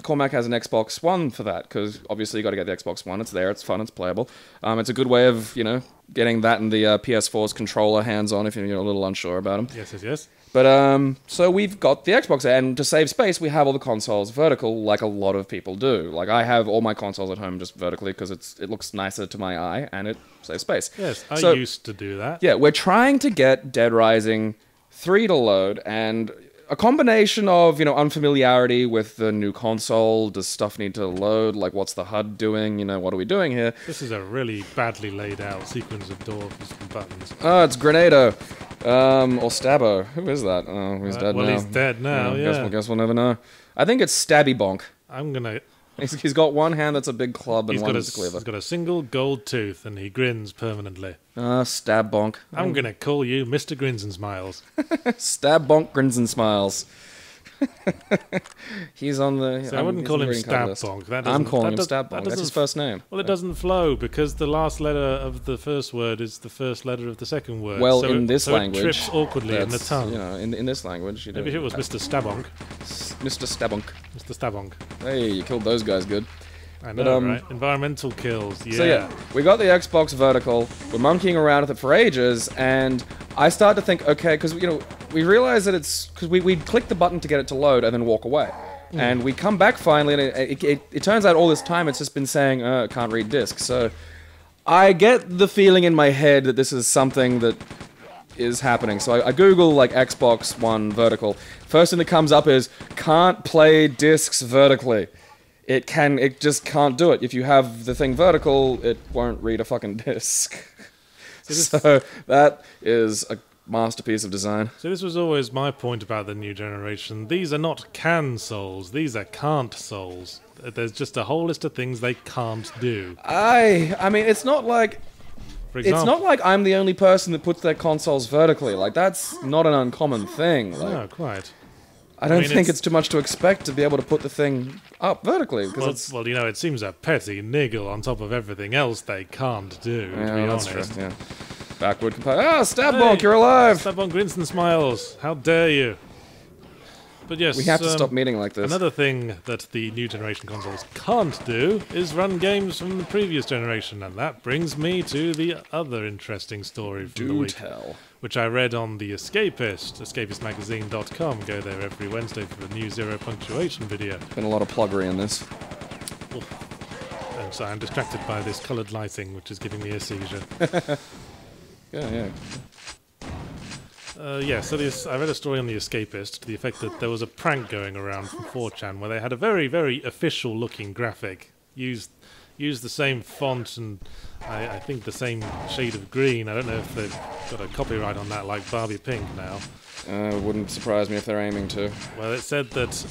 Cormac has an Xbox One for that because obviously you got to get the Xbox One. It's there. It's fun. It's playable. Um, it's a good way of you know getting that and the uh, PS4's controller hands on if you're a little unsure about them. Yes, yes, yes. But um, so we've got the Xbox, and to save space, we have all the consoles vertical, like a lot of people do. Like I have all my consoles at home just vertically because it's it looks nicer to my eye and it saves space. Yes, I So- used to do that. Yeah, we're trying to get Dead Rising three to load, and a combination of you know unfamiliarity with the new console. Does stuff need to load? Like, what's the HUD doing? You know, what are we doing here? This is a really badly laid out sequence of doors and buttons. Oh, it's Grenado. Um, or Stabbo. Who is that? Oh, he's Uh, dead well, now. he's dead now, Guess, yeah. we'll, guess we'll never know. I think it's Stabby Bonk. I'm gonna. He's, he's got one hand that's a big club and He's one got, a, that's a cleaver. he's got a single gold tooth and he grins permanently. Ah, stab bonk. I'm gonna call you Mr. Grins and Smiles. Stab bonk grins and smiles. he's on the. So I wouldn't call him Stab. Bonk. That I'm calling that him Stab that That's his first name. Well, it doesn't flow because the last letter of the first word is the first letter of the second word. Well, so in it, this so language, It trips awkwardly in the tongue. You know, in, in this language, you Maybe it was Mr. Stabonk. Mr. Stabonk. Mr. Stabonk. Hey, you killed those guys good. I know, But, um, right? Environmental kills. Yeah. So yeah, we got the Xbox vertical. We're monkeying around with it for ages, and I start to think, okay, because you know we realize that it's because we we click the button to get it to load and then walk away, and we come back finally, and it, it, it, it turns out all this time it's just been saying, uh, can't read disk. So I get the feeling in my head that this is something that is happening. So I, I Google like Xbox One vertical. First thing that comes up is can't play discs vertically. It can. It just can't do it. If you have the thing vertical, it won't read a fucking disc. so that is a masterpiece of design. So this was always my point about the new generation. These are not can souls. These are can't souls. There's just a whole list of things they can't do. I. I mean, it's not like For example, it's not like I'm the only person that puts their consoles vertically. Like that's not an uncommon thing. Like No, quite. I don't mean, think it's- it's... too much to expect to be able to put the thing up vertically because Well, well, you know, it seems a petty niggle on top of everything else they can't do. Yeah, to be that's honest. true. Yeah. Backward compa- Ah, stab Hey, you're alive. Step on grins and smiles. How dare you? But yes, We have to um, stop meeting like this. Another thing that the new generation consoles can't do is run games from the previous generation, and that brings me to the other interesting story from the Do week, tell. which I read on the Escapist, escapistmagazine.com. Go there every Wednesday for the new zero punctuation video. Been a lot of pluggery in this. And so I'm distracted by this coloured lighting, which is giving me a seizure. Yeah, yeah. Uh, yeah, so this, I read a story on The Escapist to the effect that there was a prank going around from 4chan where they had a very, very official looking graphic. Used, used the same font and I, I think the same shade of green. I don't know if they've got a copyright on that like Barbie Pink now. Uh, wouldn't surprise me if they're aiming to. Well, it said that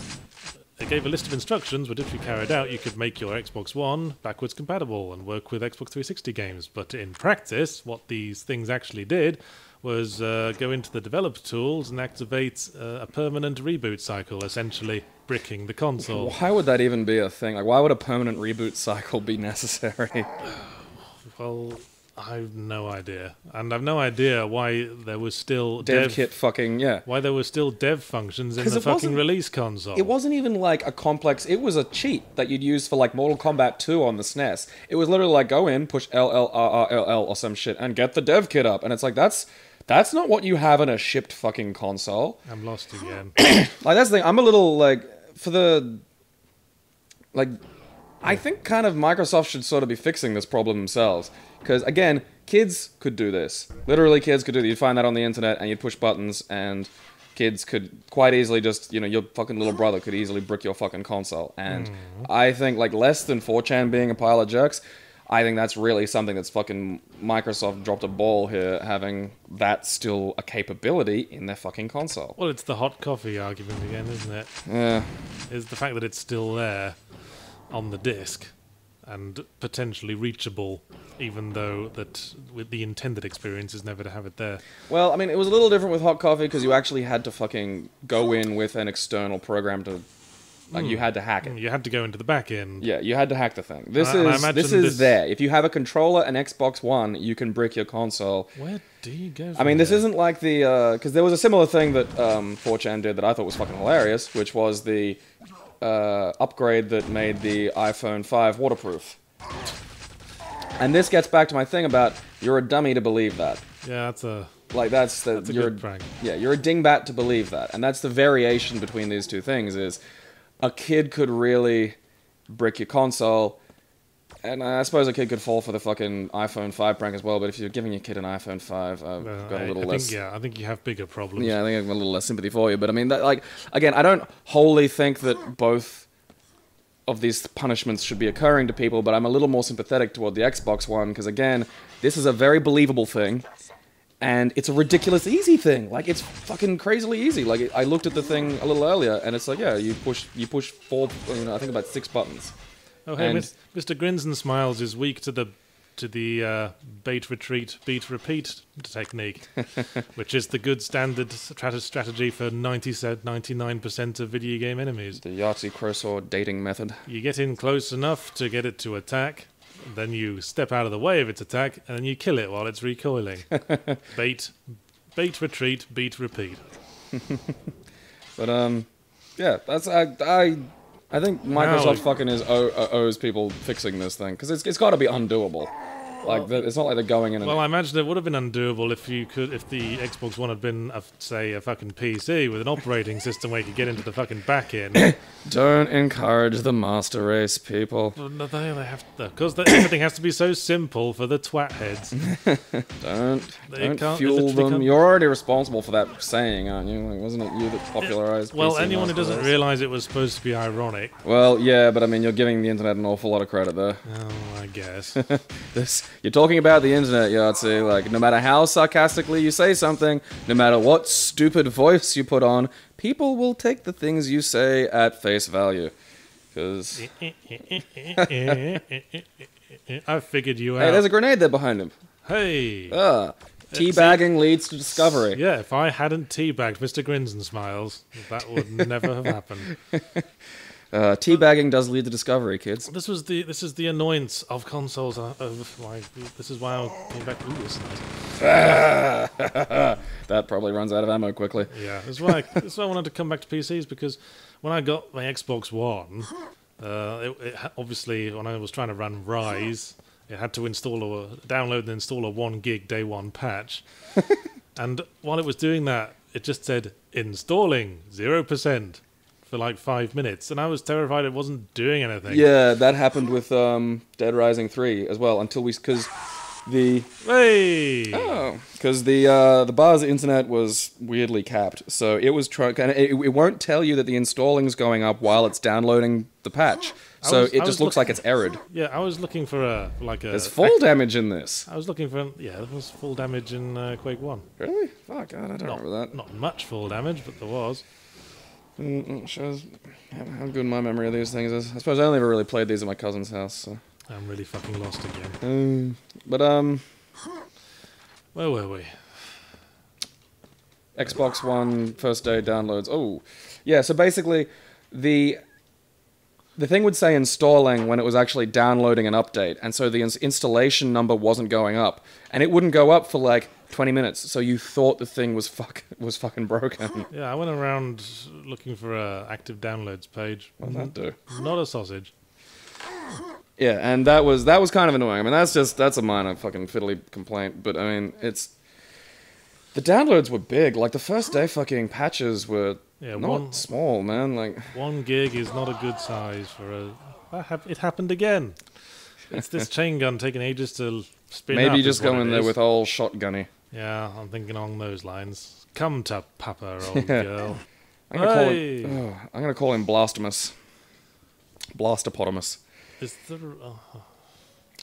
it gave a list of instructions, but if you carried out, you could make your Xbox One backwards compatible and work with Xbox 360 games. But in practice, what these things actually did was uh, go into the developer tools and activate uh, a permanent reboot cycle, essentially bricking the console. Why would that even be a thing? Like, why would a permanent reboot cycle be necessary? Well, I've no idea, and I've no idea why there was still Dev dev, kit fucking, yeah. why there were still dev functions in the fucking release console. It wasn't even like a complex. It was a cheat that you'd use for like Mortal Kombat 2 on the SNES. It was literally like go in, push L L R R L L or some shit, and get the dev kit up. And it's like that's That's not what you have in a shipped fucking console. I'm lost again. Like that's the thing. I'm a little like for the like. I think kind of Microsoft should sort of be fixing this problem themselves because again, kids could do this. Literally, kids could do this. You'd find that on the internet and you'd push buttons and kids could quite easily just you know your fucking little brother could easily brick your fucking console and mm. i think like less than 4chan being a pile of jerks i think that's really something that's fucking microsoft dropped a ball here having that still a capability in their fucking console well, it's the hot coffee argument again, isn't it? yeah Is the fact that it's still there on the disc and potentially reachable, even though that with the intended experience is never to have it there. well i mean it was a little different with hot coffee because you actually had to fucking go in with an external program to like you had to hack it You had to go into the back end. Yeah, you had to hack the thing. This I- and I is this is this- there. If you have a controller, and Xbox One, you can brick your console. Where do you go? I mean, this isn't like the because there was a similar thing that um, 4chan did that I thought was fucking hilarious, which was the uh, upgrade that made the iPhone 5 waterproof. And this gets back to my thing about you're a dummy to believe that. Yeah, that's a Like that's the that's a you're good prank. yeah you're a dingbat to believe that, and that's the variation between these two things. Is a kid could really brick your console, and I suppose a kid could fall for the fucking iPhone 5 prank as well. But if you're giving your kid an iPhone 5, I've Uh, got a little I less. Think, yeah, I think you have bigger problems. Yeah, I think I have got a little less sympathy for you. But I mean, that, like, again, I don't wholly think that both of these punishments should be occurring to people, but I'm a little more sympathetic toward the Xbox One because, again, this is a very believable thing, and it's a ridiculous easy thing. Like, it's fucking crazily easy. Like, I looked at the thing a little earlier, and it's like, yeah, you push, you push four, you know, I think about six buttons. Oh, hey, And- Mr. Grins and Smiles is weak to the to the uh, bait retreat beat repeat technique, which is the good standard strategy for 99 percent of video game enemies. The Yahtzee Croshaw dating method. You get in close enough to get it to attack, then you step out of the way of its attack, and then you kill it while it's recoiling. bait, bait retreat, beat repeat. But um, yeah, that's I I I think Microsoft fucking is o- o- owes people fixing this thing because it's it's got to be undoable. Like the, it's not like they're going in and Well, I imagine it would have been undoable if you could, if the Xbox One had been, a, say, a fucking PC with an operating system where you could get into the fucking back end. don't encourage the master race, people. Well, no, they, they have because everything has to be so simple for the twat heads. Don't They don't can't- fuel them. can't- You're already responsible for that saying, aren't you? Like, wasn't it you that popularized? Well, PC anyone who doesn't race? realize it was supposed to be ironic, Well, yeah, but I mean, you're giving the internet an awful lot of credit there. oh, I guess. This you're talking about the internet, Yahtzee. Like, no matter how sarcastically you say something, no matter what stupid voice you put on, people will take the things you say at face value. Because I figured you out. hey, there's a grenade there behind him. Hey, Ah, teabagging leads to discovery. yeah. If I hadn't teabagged Mr. Grins and Smiles, that would never have happened. Uh, teabagging does lead to discovery, kids. This was the this is the annoyance of consoles. uh, Of like, this is why I came back. Ooh, this nice. That probably runs out of ammo quickly. Yeah, that's why. I, that's why I wanted to come back to PCs because when I got my Xbox One, uh, it, it, obviously when I was trying to run Rise, it had to install a download and install a one gig day one patch, and while it was doing that, it just said installing zero percent for like five minutes, and I was terrified it wasn't doing anything. Yeah, that happened with um, Dead Rising 3 as well, until we. Because the. Hey. Oh, because the uh, the bar's internet was weirdly capped, so it was trying. And it, it won't tell you that the installing's going up while it's downloading the patch. So was- it just looks look- like it's errored. Yeah, I was looking for a like a. There's full damage in this. I was looking for yeah, there was full damage in uh, Quake One. Really? Fuck, God, I don't Not, remember that. not much full damage, but there was. Mm, shows how, good my memory of these things is. I suppose I only ever really played these at my cousin's house. So. I'm really fucking lost again. Um, but um, Where were we? Xbox One first day downloads. Oh, yeah. So basically, the the thing would say installing when it was actually downloading an update, and so the ins- installation number wasn't going up, and it wouldn't go up for like 20 minutes. So you thought the thing was fuck was fucking broken. Yeah, I went around looking for a active downloads page. What'd that do? Not a sausage. Yeah, and that was that was kind of annoying. I mean, that's just that's a minor fucking fiddly complaint, but I mean, it's The downloads were big. Like the first day, fucking patches were Yeah, not one small, man. Like one gig is not a good size for a. It happened again. It's this chain gun taking ages to spin up. maybe just go in there is. with all shotgunny. Yeah, I'm thinking along those lines. Come to Papa, old Yeah. girl. I'm gonna call him. oh, I'm gonna call him Blastomus. Blastopotamus. Is there? Oh,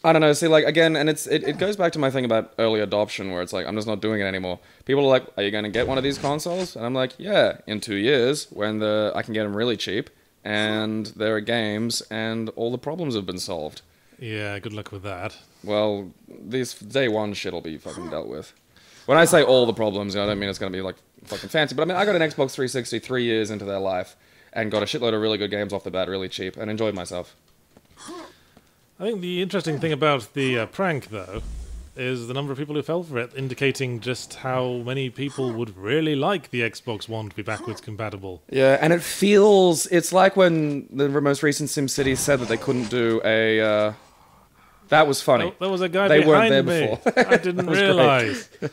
I don't know. See, like again, and it's it, it goes back to my thing about early adoption, where it's like I'm just not doing it anymore. People are like, "Are you going to get one of these consoles?" And I'm like, "Yeah, in two years when the I can get them really cheap, and there are games, and all the problems have been solved." yeah, good luck with that. Well, this day one shit'll be fucking dealt with. When I say all the problems, you know, I don't mean it's going to be like fucking fancy, but I mean I got an Xbox 360 three years into their life, and got a shitload of really good games off the bat, really cheap, and enjoyed myself. I think the interesting thing about the uh, prank, though, is the number of people who fell for it, indicating just how many people would really like the Xbox One to be backwards compatible. Yeah, and it feels it's like when the most recent SimCity said that they couldn't do a. Uh, that was funny. Oh, there was a guy They weren't there me. before. I didn't realize.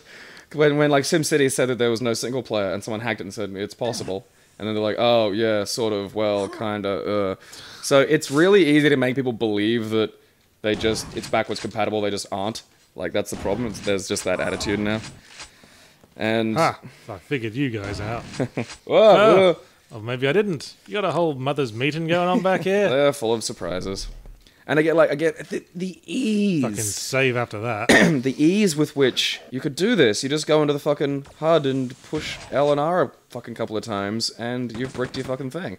When when like SimCity said that there was no single player, and someone hacked it and said it's possible, and then they're like, oh yeah, sort of, well, kinda. Uh. So it's really easy to make people believe that they just it's backwards compatible. They just aren't. Like that's the problem. It's, there's just that attitude now. And Ah, I figured you guys out. Whoa, Oh. whoa, Or maybe I didn't. You got a whole mother's meeting going on back here. they're full of surprises. And I get like I get the, the ease. Fucking save after that. the ease with which you could do this. You just go into the fucking HUD and push L and R a fucking couple of times, and you've bricked your fucking thing.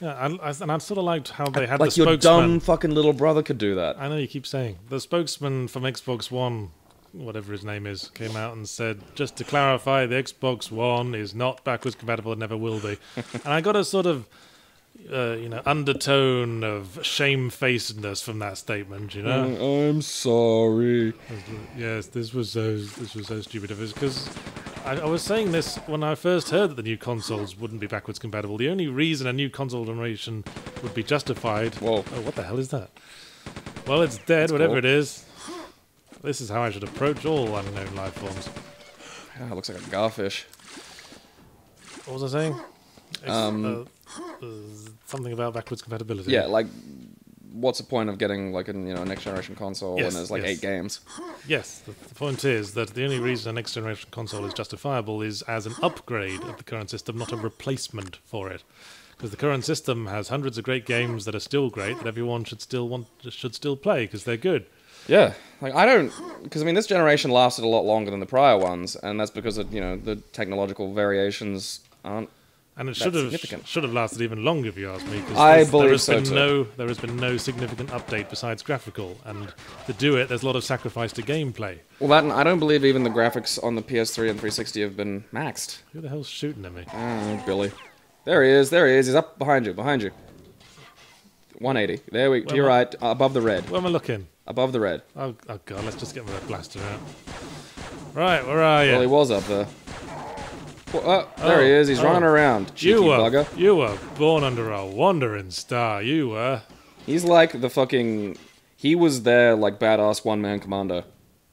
Yeah, I, I, and I sort of liked how they had like the your spokesman. dumb fucking little brother could do that. I know you keep saying the spokesman from Xbox One, whatever his name is, came out and said, just to clarify, the Xbox One is not backwards compatible and never will be. and I got a sort of, uh, you know, undertone of shamefacedness from that statement. You know, I'm sorry. yes, this was so this was so stupid of us because. I, I was saying this when I first heard that the new consoles wouldn't be backwards compatible. The only reason a new console generation would be justified. Whoa. Oh, what the hell is that? Well, it's dead, whatever cool. it is. This is how I should approach all unknown life forms. Yeah, it looks like a garfish. What was I saying? Um, something about backwards compatibility. Yeah, like what's the point of getting like a you know next generation console Yes, when there's like yes. eight games? Yes, the, the point is that the only reason a next generation console is justifiable is as an upgrade of the current system, not a replacement for it. Because the current system has hundreds of great games that are still great that everyone should still want should still play because they're good. Yeah, like I don't, because I mean this generation lasted a lot longer than the prior ones, and that's because of, you know the technological variations aren't. And it should have should have lasted even longer if you ask me. 'cause I there's- there believe has so been too. no there has been no significant update besides graphical, and to do it, there's a lot of sacrifice to gameplay. Well, that I don't believe even the graphics on the PS3 and 360 have been maxed. Who the hell's shooting at me? Oh, Billy. There he is. There he is. He's up behind you. Behind you. 180. There we. To Where your am I? right. Above the red. Where am I looking? Above the red. Oh, oh god, let's just get my blaster out. Right, where are you? Well, he was up there. Oh, there he Oh, is. He's oh. running around. You were bugger. you were born under a wandering star. You were. He's like the fucking. He was there like badass one man commando.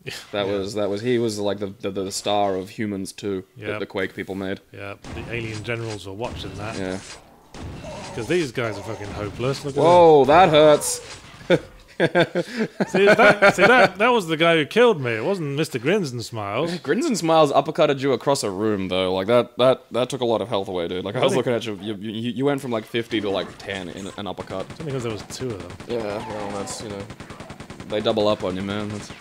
That Yeah. was that was he was like the the, the star of Humans too that the Quake people made. Yeah, the alien generals were watching that Yeah. because these guys are fucking hopeless. Look at Whoa, that hurts. See that? See that? That was the guy who killed me. It wasn't Mr. Grins and Smiles. Grins and Smiles uppercutted you across a room though. Like that that that took a lot of health away, dude. Like I was looking at you, you, you, you went from like 50 to like 10 in an uppercut. Only because there was two of them. Yeah, well, that's you know, they double up on you, man. That's,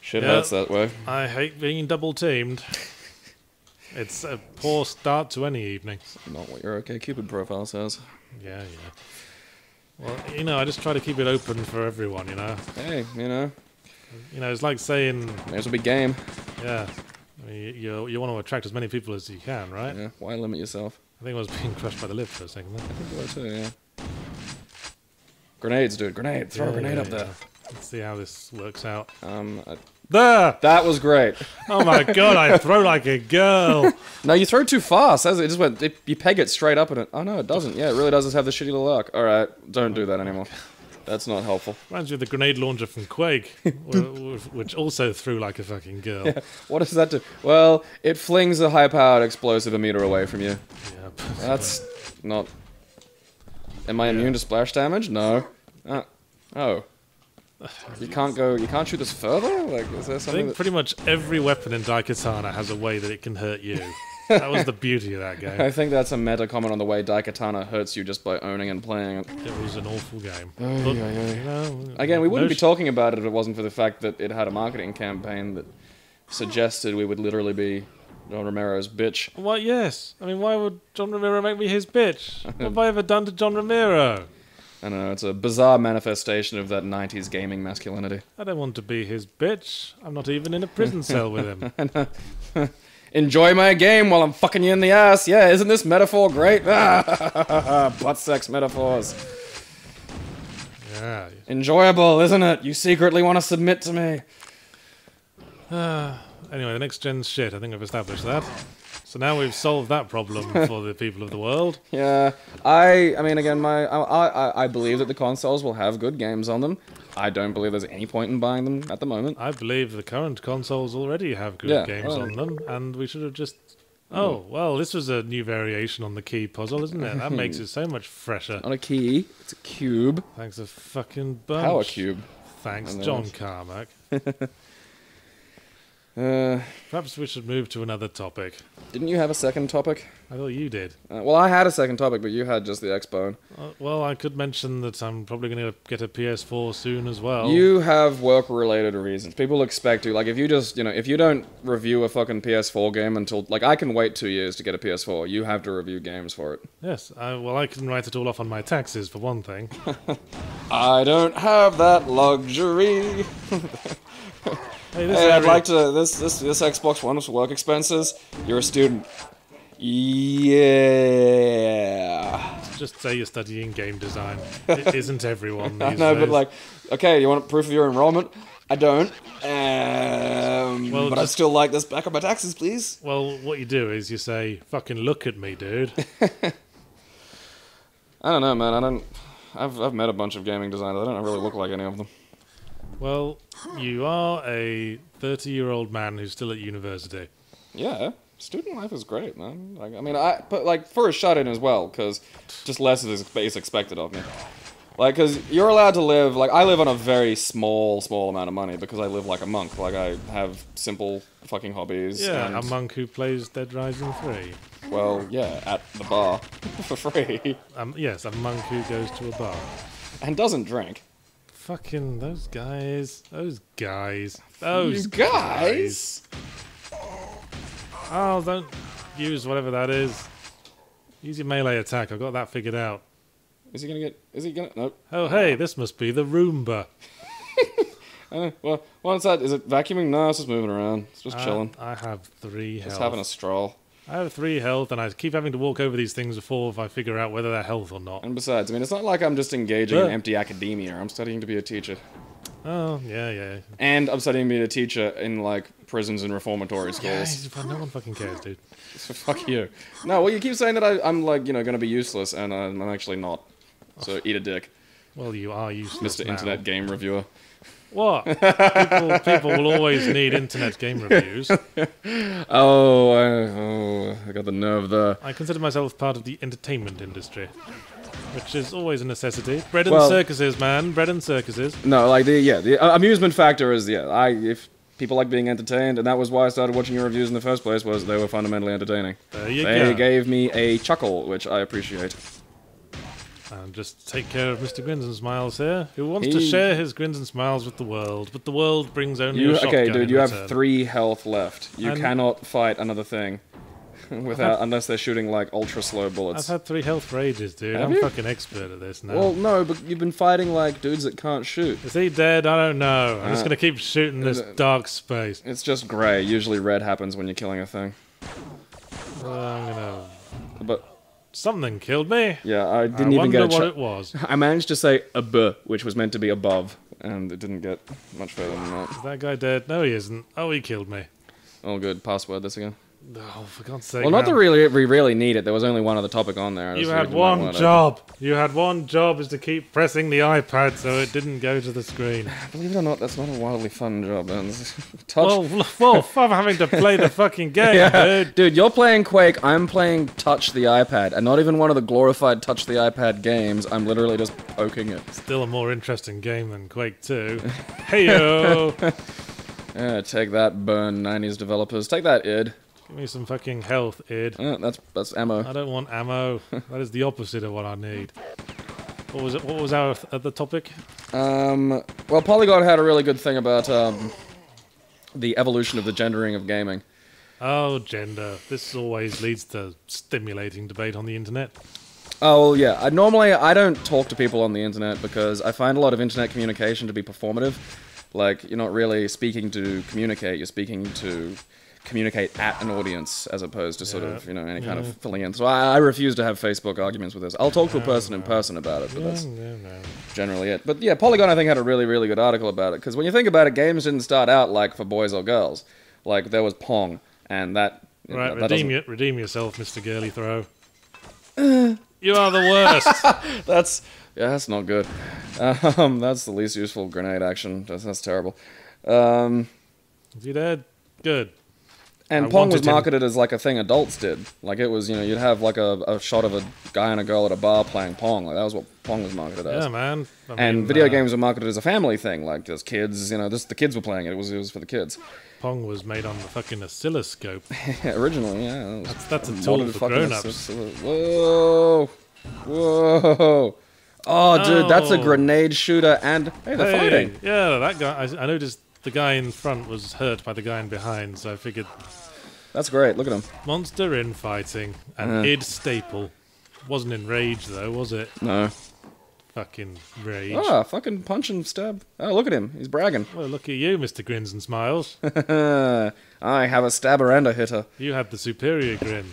shit Yeah. hurts that way. I hate being double teamed. It's a poor start to any evening. Not what your OkCupid profile says. Yeah, yeah. Well, you know, I just try to keep it open for everyone. You know, Hey, you know, you know, it's like saying, there's a big game. yeah, I mean, you you want to attract as many people as you can, right? Yeah, why limit yourself? I think I was being crushed by the lift for a second. There. I think you are too, yeah. Grenades, dude. Grenade. Throw a grenade yeah, up there. Yeah. Let's see how this works out. Um, I, There! that was great. Oh my god, I throw like a girl. No, you throw too fast. It just went, it, you peg it straight up and it. Oh no, it doesn't. Yeah, it really does just have the shitty little arc. All right, don't do that anymore. That's not helpful. Reminds me of the grenade launcher from Quake, wh- wh- which also threw like a fucking girl. What does that do? Well, it flings a high-powered explosive a meter away from you. Yep. That's not. Am I immune to splash damage? No. Uh, oh. You can't go. You can't shoot this further. Like, is there something? I think pretty much every weapon in Daikatana has a way that it can hurt you. that was the beauty of that game. I think that's a meta comment on the way Daikatana hurts you just by owning and playing it. It was an awful game. Ay, But, ay, ay. you know, Again, we wouldn't be talking about it if it wasn't for the fact that it had a marketing campaign that suggested we would literally be John Romero's bitch. Why, yes. I mean, why would John Romero make me his bitch? What have I ever done to John Romero? I don't know. It's a bizarre manifestation of that '90s gaming masculinity. I don't want to be his bitch. I'm not even in a prison cell with him. Enjoy my game while I'm fucking you in the ass. Yeah, isn't this metaphor great? Butt sex metaphors. Yeah. Enjoyable, isn't it? You secretly want to submit to me. Ah, anyway, the next gen's shit. I think I've established that. So now we've solved that problem for the people of the world. Yeah, I. I mean, again, my. I, I. I believe that the consoles will have good games on them. I don't believe there's any point in buying them at the moment. I believe the current consoles already have good Yeah, games well- on them, and we should have just. Oh, well, this was a new variation on the key puzzle, isn't it? That makes it so much fresher. Not a key. It's a cube. Thanks a fucking bunch. Power cube. Thanks, John Carmack. Uh, Perhaps we should move to another topic. didn't you have a second topic? I thought you did. Uh, well, I had a second topic, but you had just the Xbone. Uh, well, I could mention that I'm probably going to get a PS4 soon as well. You have work-related reasons. People expect you. Like, if you just, you know, if you don't review a fucking PS4 game until, like, I can wait two years to get a PS4. You have to review games for it. Yes, I, well, I can write it all off on my taxes, for one thing. I don't have that luxury. Hey, this Hey, I'd like to. This this this Xbox One is work expenses. You're a student. Yeah. Just say you're studying game design. It isn't everyone these I know, but like, okay, you want proof of your enrollment? I don't. Um, Well, but I'd still like this back on my taxes, please. Well, what you do is you say, fucking look at me, dude. I don't know, man. I don't. I've I've met a bunch of gaming designers. I don't really look like any of them. Well, you are a 30 year old man who's still at university. Yeah, student life is great, man. Like, I mean, I but like for a shut in as well, because just less is, is expected of me. Like, because you're allowed to live. Like, I live on a very small, small amount of money because I live like a monk. Like, I have simple fucking hobbies. Yeah, a monk who plays Dead Rising 3. Well, yeah, at the bar for free Um, yes, a monk who goes to a bar. and doesn't drink. Fucking those guys. Those guys. Those you guys. Oh, don't use whatever that is. Use your melee attack. I've got that figured out. Is he gonna get? Is he gonna? Nope. Oh, hey, this must be the Roomba. Uh, well, what's that? Is it vacuuming? No, it's just moving around. It's just Uh, chilling. I have three Just health. having a stroll. I have three health, and I keep having to walk over these things before if I figure out whether they're health or not. And besides, I mean, it's not like I'm just engaging in empty academia. I'm studying to be a teacher. Oh, yeah, yeah. And I'm studying to be a teacher in like prisons and reformatory Yeah, schools. no one fucking cares, dude. So fuck you. No, well, you keep saying that I, I'm like, you know, gonna be useless, and I'm, I'm actually not. So eat a dick, Well, you are useless Mr. now. Internet Game Reviewer. What? people, people will always need internet game reviews. Oh, I, oh, I got the nerve there. I consider myself part of the entertainment industry, which is always a necessity. Bread and Well- circuses, man. Bread and circuses. No, like the yeah, the uh, amusement factor is yeah. I if people like being entertained, and that was why I started watching your reviews in the first place. Was they were fundamentally entertaining. They go. gave me a chuckle, which I appreciate. And just take care of Mr. Grins and Smiles here, who wants to share his grins and smiles with the world, but the world brings only You okay, dude? You have return. three health left. You And- cannot fight another thing without unless they're shooting like ultra slow bullets. I've had three health for ages, dude. Have I'm you? fucking expert at this now. Well, no, but you've been fighting like dudes that can't shoot. Is he dead? I don't know. I'm just Uh, gonna keep shooting this uh, dark space. It's just gray. Usually red happens when you're killing a thing. Well, I'm gonna. But Something killed me. yeah, I I didn't even wonder get a what it was. I managed to say a b, which was meant to be above, and it didn't get much further than that. Is that guy dead? No, he isn't. Oh, he killed me. Oh, good. Password this again. Oh, for God's sake! Well, not man. that really we really need it. There was only one other topic on there. You had one job. You had one job is to keep pressing the iPad so it didn't go to the screen. Believe it or not, that's not a wildly fun job. Man. Touch. Well, Wolf, I'm having to play the fucking game, yeah, dude. dude, you're playing Quake. I'm playing Touch the iPad, and not even one of the glorified Touch the iPad games. I'm literally just poking it. Still a more interesting game than Quake 2. Heyo! Yeah, take that, burn '90s developers. Take that, id. Give me some fucking health, id. Uh, that's that's ammo. I don't want ammo. That is the opposite of what I need. What was it? What was our other topic? Um, well, Polygon had a really good thing about um, the evolution of the gendering of gaming. Oh, gender. This always leads to stimulating debate on the internet. Oh well, yeah. I, normally, I don't talk to people on the internet because I find a lot of internet communication to be performative. Like you're not really speaking to communicate; you're speaking to communicate at an audience as opposed to sort of you know any kind Yeah. of filling in. So I, I refuse to have Facebook arguments with this. I'll talk to a person in person about it, but that's generally it. But yeah, Polygon I think had a really really good article about it because when you think about it, games didn't start out like for boys or girls. Like there was Pong, and that Right, that redeem, doesn't- you, redeem yourself, Mr. Girly Throw. you are the worst. That's yeah, that's not good. Um, that's the least useful grenade action. That's, that's terrible. Um, Is he dead? Good. And I Pong was marketed as like a thing adults did. Like it was, you know, you'd have like a, a shot of a guy and a girl at a bar playing Pong. Like that was what Pong was marketed as. Yeah, man. I and mean, video uh, games were marketed as a family thing. Like there's kids, you know, this the kids were playing it. It was it was for the kids. Pong was made on the fucking oscilloscope. Originally, yeah. that was That's, that's a tool for grown-ups. Whoa, whoa. Oh, dude, that's a Oh. grenade shooter, and hey, they're Hey, fighting. Yeah, that guy. I, I noticed the guy in front was hurt by the guy in behind, so I figured That's great. Look at him. monster infighting and Uh. id staple. Wasn't in rage though, was it? No. Fucking rage. Ah, fucking punch and stab. Oh, look at him. He's bragging. Well, look at you, Mr. Grins and Smiles. I have a stabber and a hitter. you have the superior grin.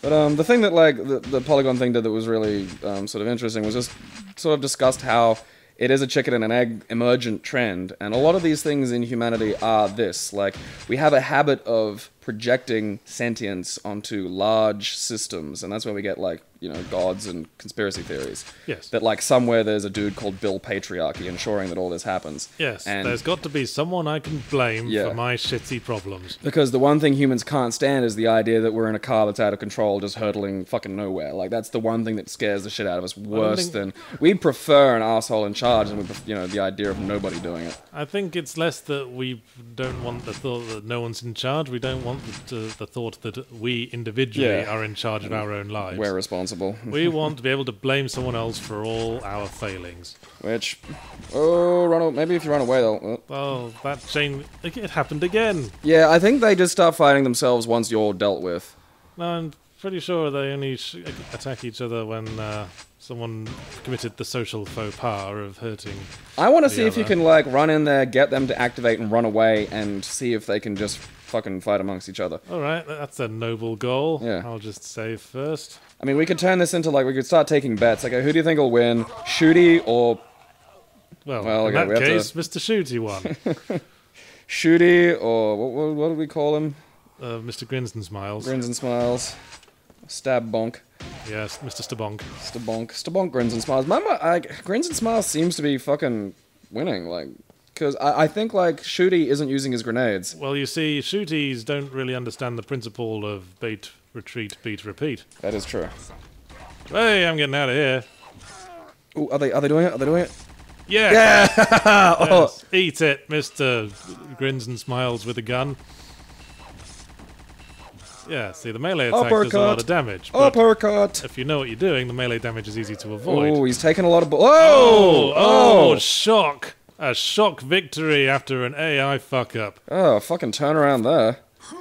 But um, the thing that like the, the Polygon thing did that was really um, sort of interesting was just sort of discussed how it is a chicken and an egg emergent trend, and a lot of these things in humanity are this. Like we have a habit of projecting sentience onto large systems, and that's where we get like you know gods and conspiracy theories. Yes. That like somewhere there's a dude called Bill Patriarchy ensuring that all this happens. Yes, And there's got to be someone I can blame Yeah. for my shitty problems. Because the one thing humans can't stand is the idea that we're in a car that's out of control, just hurtling fucking nowhere. Like that's the one thing that scares the shit out of us worse think- than we'd prefer an asshole in charge, and we, you know, the idea of nobody doing it. I think it's less that we don't want the thought that no one's in charge. We don't want the, the thought that we individually Yeah. are in charge of our own lives. We're responsible. we want to be able to blame someone else for all our failings. Which, oh, run away. Maybe if you run away, though. Uh, Oh, that chain. It happened again. Yeah, I think they just start fighting themselves once you're dealt with. No, I'm pretty sure they only sh- attack each other when uh, someone committed the social faux pas of hurting. I want to see if you can like run in there, get them to activate and run away, and see if they can just fucking fight amongst each other. All right, that's a noble goal. Yeah. I'll just say first. I mean, we could turn this into like we could start taking bets. Like, who do you think will win, Shooty or Well, Well, in okay, we that to- case, Mr. Shooty won. Shooty or what, what, what do we call him? uh, Mr. Grins and Smiles. Grins and smiles. Stab bonk. Yes, Mr. Stabonk. Stabonk. Stabonk grins and smiles. Mama, like grins and smiles seems to be fucking winning. Like, because I, I think like Shooty isn't using his grenades. Well, you see, shooties don't really understand the principle of bait, retreat, beat, repeat. That is true. Hey, I'm getting out of here. Ooh, are they are they doing it? Are they doing it? Yeah. Yeah. oh. Yes. Eat it, Mister Grins and Smiles with a gun. Yeah. See, the melee attack does a lot of damage, Uppercut. if you know what you're doing, the melee damage is easy to avoid. Oh, he's taking a lot of. Oh, oh, oh, oh, shock! A shock victory after an AI fuck up. oh, fucking turn around there.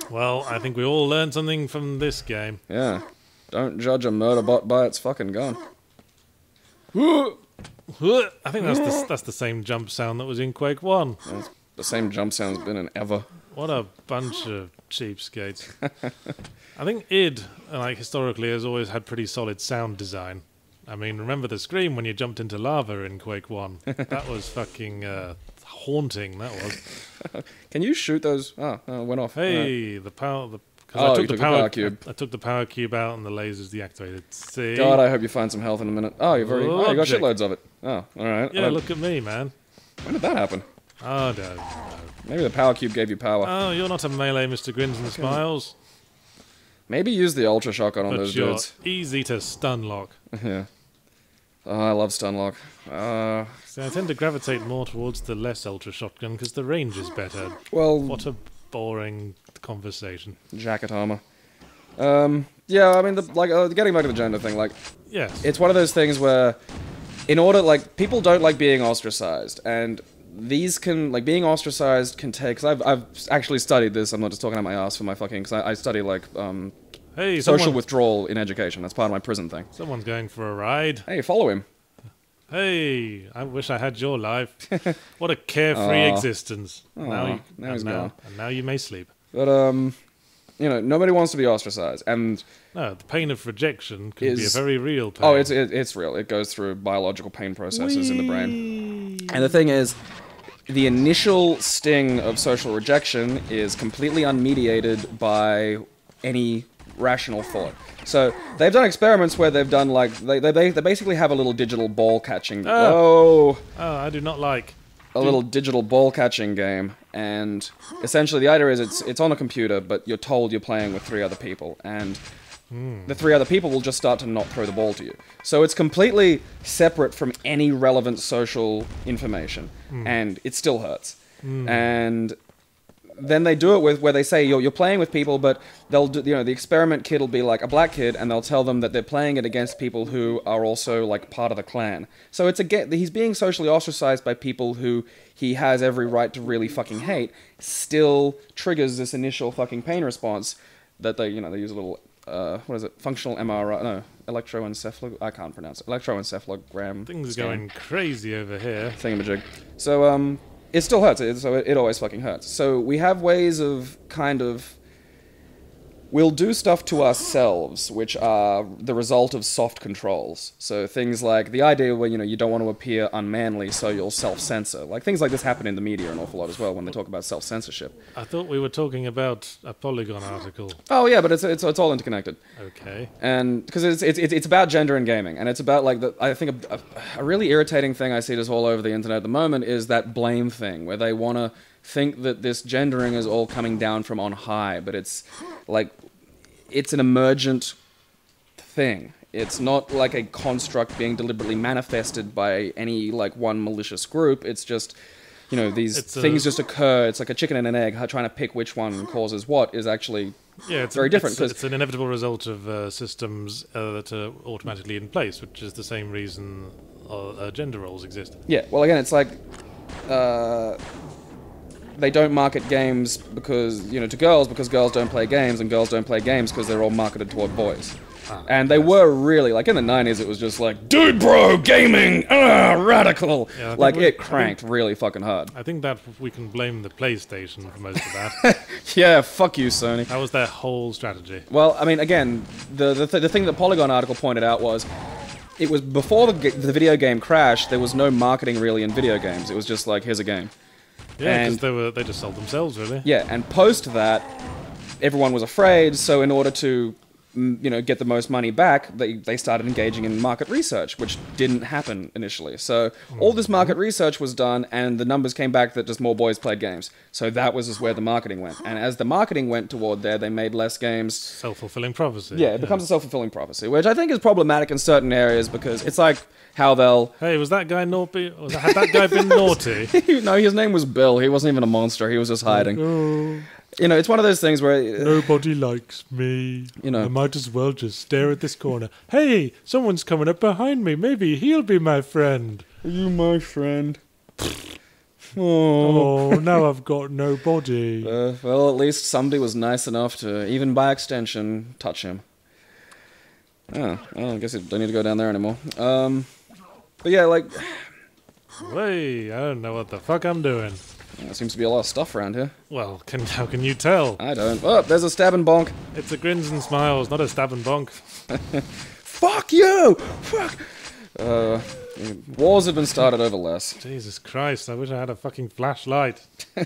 Well, I think we all learned something from this game. Yeah. Don't judge a murder bot by its fucking gun. I think that's the, that's the same jump sound that was in Quake 1. The same jump sound's been in ever. What a bunch of cheapskates. I think id, like historically, has always had pretty solid sound design. I mean, remember the scream when you jumped into lava in Quake 1? that was fucking uh, haunting, that was. Can you shoot those? Oh, oh it went off. Hey, the power, the 'Cause Oh, you took the power cube. I, I took the power cube out and the laser's deactivated. See? God, I hope you find some health in a minute. Oh, you've already. Oh, you got shitloads of it. Oh, all right. Yeah, um, look at me, man. When did that happen? Oh, no. Maybe the power cube gave you power. Oh, you're not a melee, Mr. Grins and Smiles. Maybe use the ultra shotgun on But those dudes. easy to stun lock. yeah. Oh, I love stunlock. Uh, See, I tend to gravitate more towards the less ultra shotgun because the range is better. well, What a boring conversation. jacket armor. Um, yeah, I mean, the, like, uh, getting back to the gender thing, like, Yes. it's one of those things where, in order, like, people don't like being ostracized, and these can, like, being ostracized can take. Because I've, I've actually studied this. I'm not just talking out my ass for my fucking. Because I, I study like um, hey, social someone, withdrawal in education. That's part of my prison thing. someone's going for a ride. Hey, follow him. Hey, I wish I had your life. what a carefree existence. now, you, now he's now, gone. and now you may sleep. But um, you know, nobody wants to be ostracized, and No, the pain of rejection can be a very real pain. oh, it's it, it's real. It goes through biological pain processes in the brain. And the thing is, the initial sting of social rejection is completely unmediated by any rational thought. So they've done experiments where they've done like they they, they basically have a little digital ball catching. Oh, Oh, I do not like. a little digital ball catching game, and essentially the idea is it's it's on a computer, but you're told you're playing with three other people, and hmm. the three other people will just start to not throw the ball to you. So it's completely separate from any relevant social information, hmm. and it still hurts. Hmm. And then they do it with where they say you're, you're playing with people, but they'll do, you know the experiment kid will be like a black kid, and they'll tell them that they're playing it against people who are also like part of the Klan. So it's again he's being socially ostracized by people who he has every right to really fucking hate. Still triggers this initial fucking pain response that they you know they use a little uh, what is it functional MRI no electroencephalog I can't pronounce it electroencephalogram Things scan going crazy over here. thingamajig. So um, it still hurts. It, so it, it always fucking hurts. So we have ways of kind of. We'll do stuff to ourselves, which are the result of soft controls. So things like the idea where you know you don't want to appear unmanly, so you'll self-censor. Like things like this happen in the media an awful lot as well when they talk about self-censorship. I thought we were talking about a Polygon article. Oh yeah, but it's it's, it's all interconnected. Okay. and because it's, it's it's it's about gender and gaming, and it's about like the I think a, a, a really irritating thing I see just all over the internet at the moment is that blame thing where they want to think that this gendering is all coming down from on high, but it's like it's an emergent thing. It's not like a construct being deliberately manifested by any like one malicious group. It's just you know these It's a- things just occur. It's like a chicken and an egg. Trying to pick which one causes what is actually Yeah, it's very different, It's, it's an inevitable result of uh, systems uh, that are automatically in place, which is the same reason uh, uh, gender roles exist. Yeah, well, again, it's like uh, they don't market games because you know to girls because girls don't play games, and girls don't play games because they're all marketed toward boys. Ah, And they were really like in the '90s, it was just like, dude, bro, gaming, ah, radical. Yeah, like we- it I think- cranked really fucking hard. I think that we can blame the PlayStation for most of that. Yeah, fuck you, Sony. that was their whole strategy. Well, I mean, again, the the, th- the thing that Polygon article pointed out was. It was before the, g- the video game crash. There was no marketing really in video games. It was just like, here's a game. Yeah, because they were they just sold themselves really. Yeah, and post that, everyone was afraid. So in order to, you know, get the most money back, they they started engaging in market research, which didn't happen initially. So all this market mm-hmm. research was done, and the numbers came back that just more boys played games. So that was just where the marketing went. And as the marketing went toward there, they made less games. Self fulfilling prophecy. Yeah, it becomes a self fulfilling prophecy, which I think is problematic in certain areas because it's like how they'll. Hey, was that guy naughty? Was that, had that guy been naughty? no, his name was Bill. He wasn't even a monster. He was just hiding. Oh, You know, it's one of those things where. nobody likes me. You know. I might as well just stare at this corner. Hey, someone's coming up behind me. Maybe he'll be my friend. Are you my friend? Oh. Oh, now I've got nobody. Uh, well, at least somebody was nice enough to, even by extension, touch him. Oh, well, I guess I don't need to go down there anymore. Um, but yeah, like, Hey, I don't know what the fuck I'm doing. There seems to be a lot of stuff around here. Well, can how can you tell? I don't. Oh, there's a stab and bonk. It's a grins and smiles, not a stab and bonk. Fuck you! Fuck! Uh, wars have been started over less. Jesus Christ, I wish I had a fucking flashlight.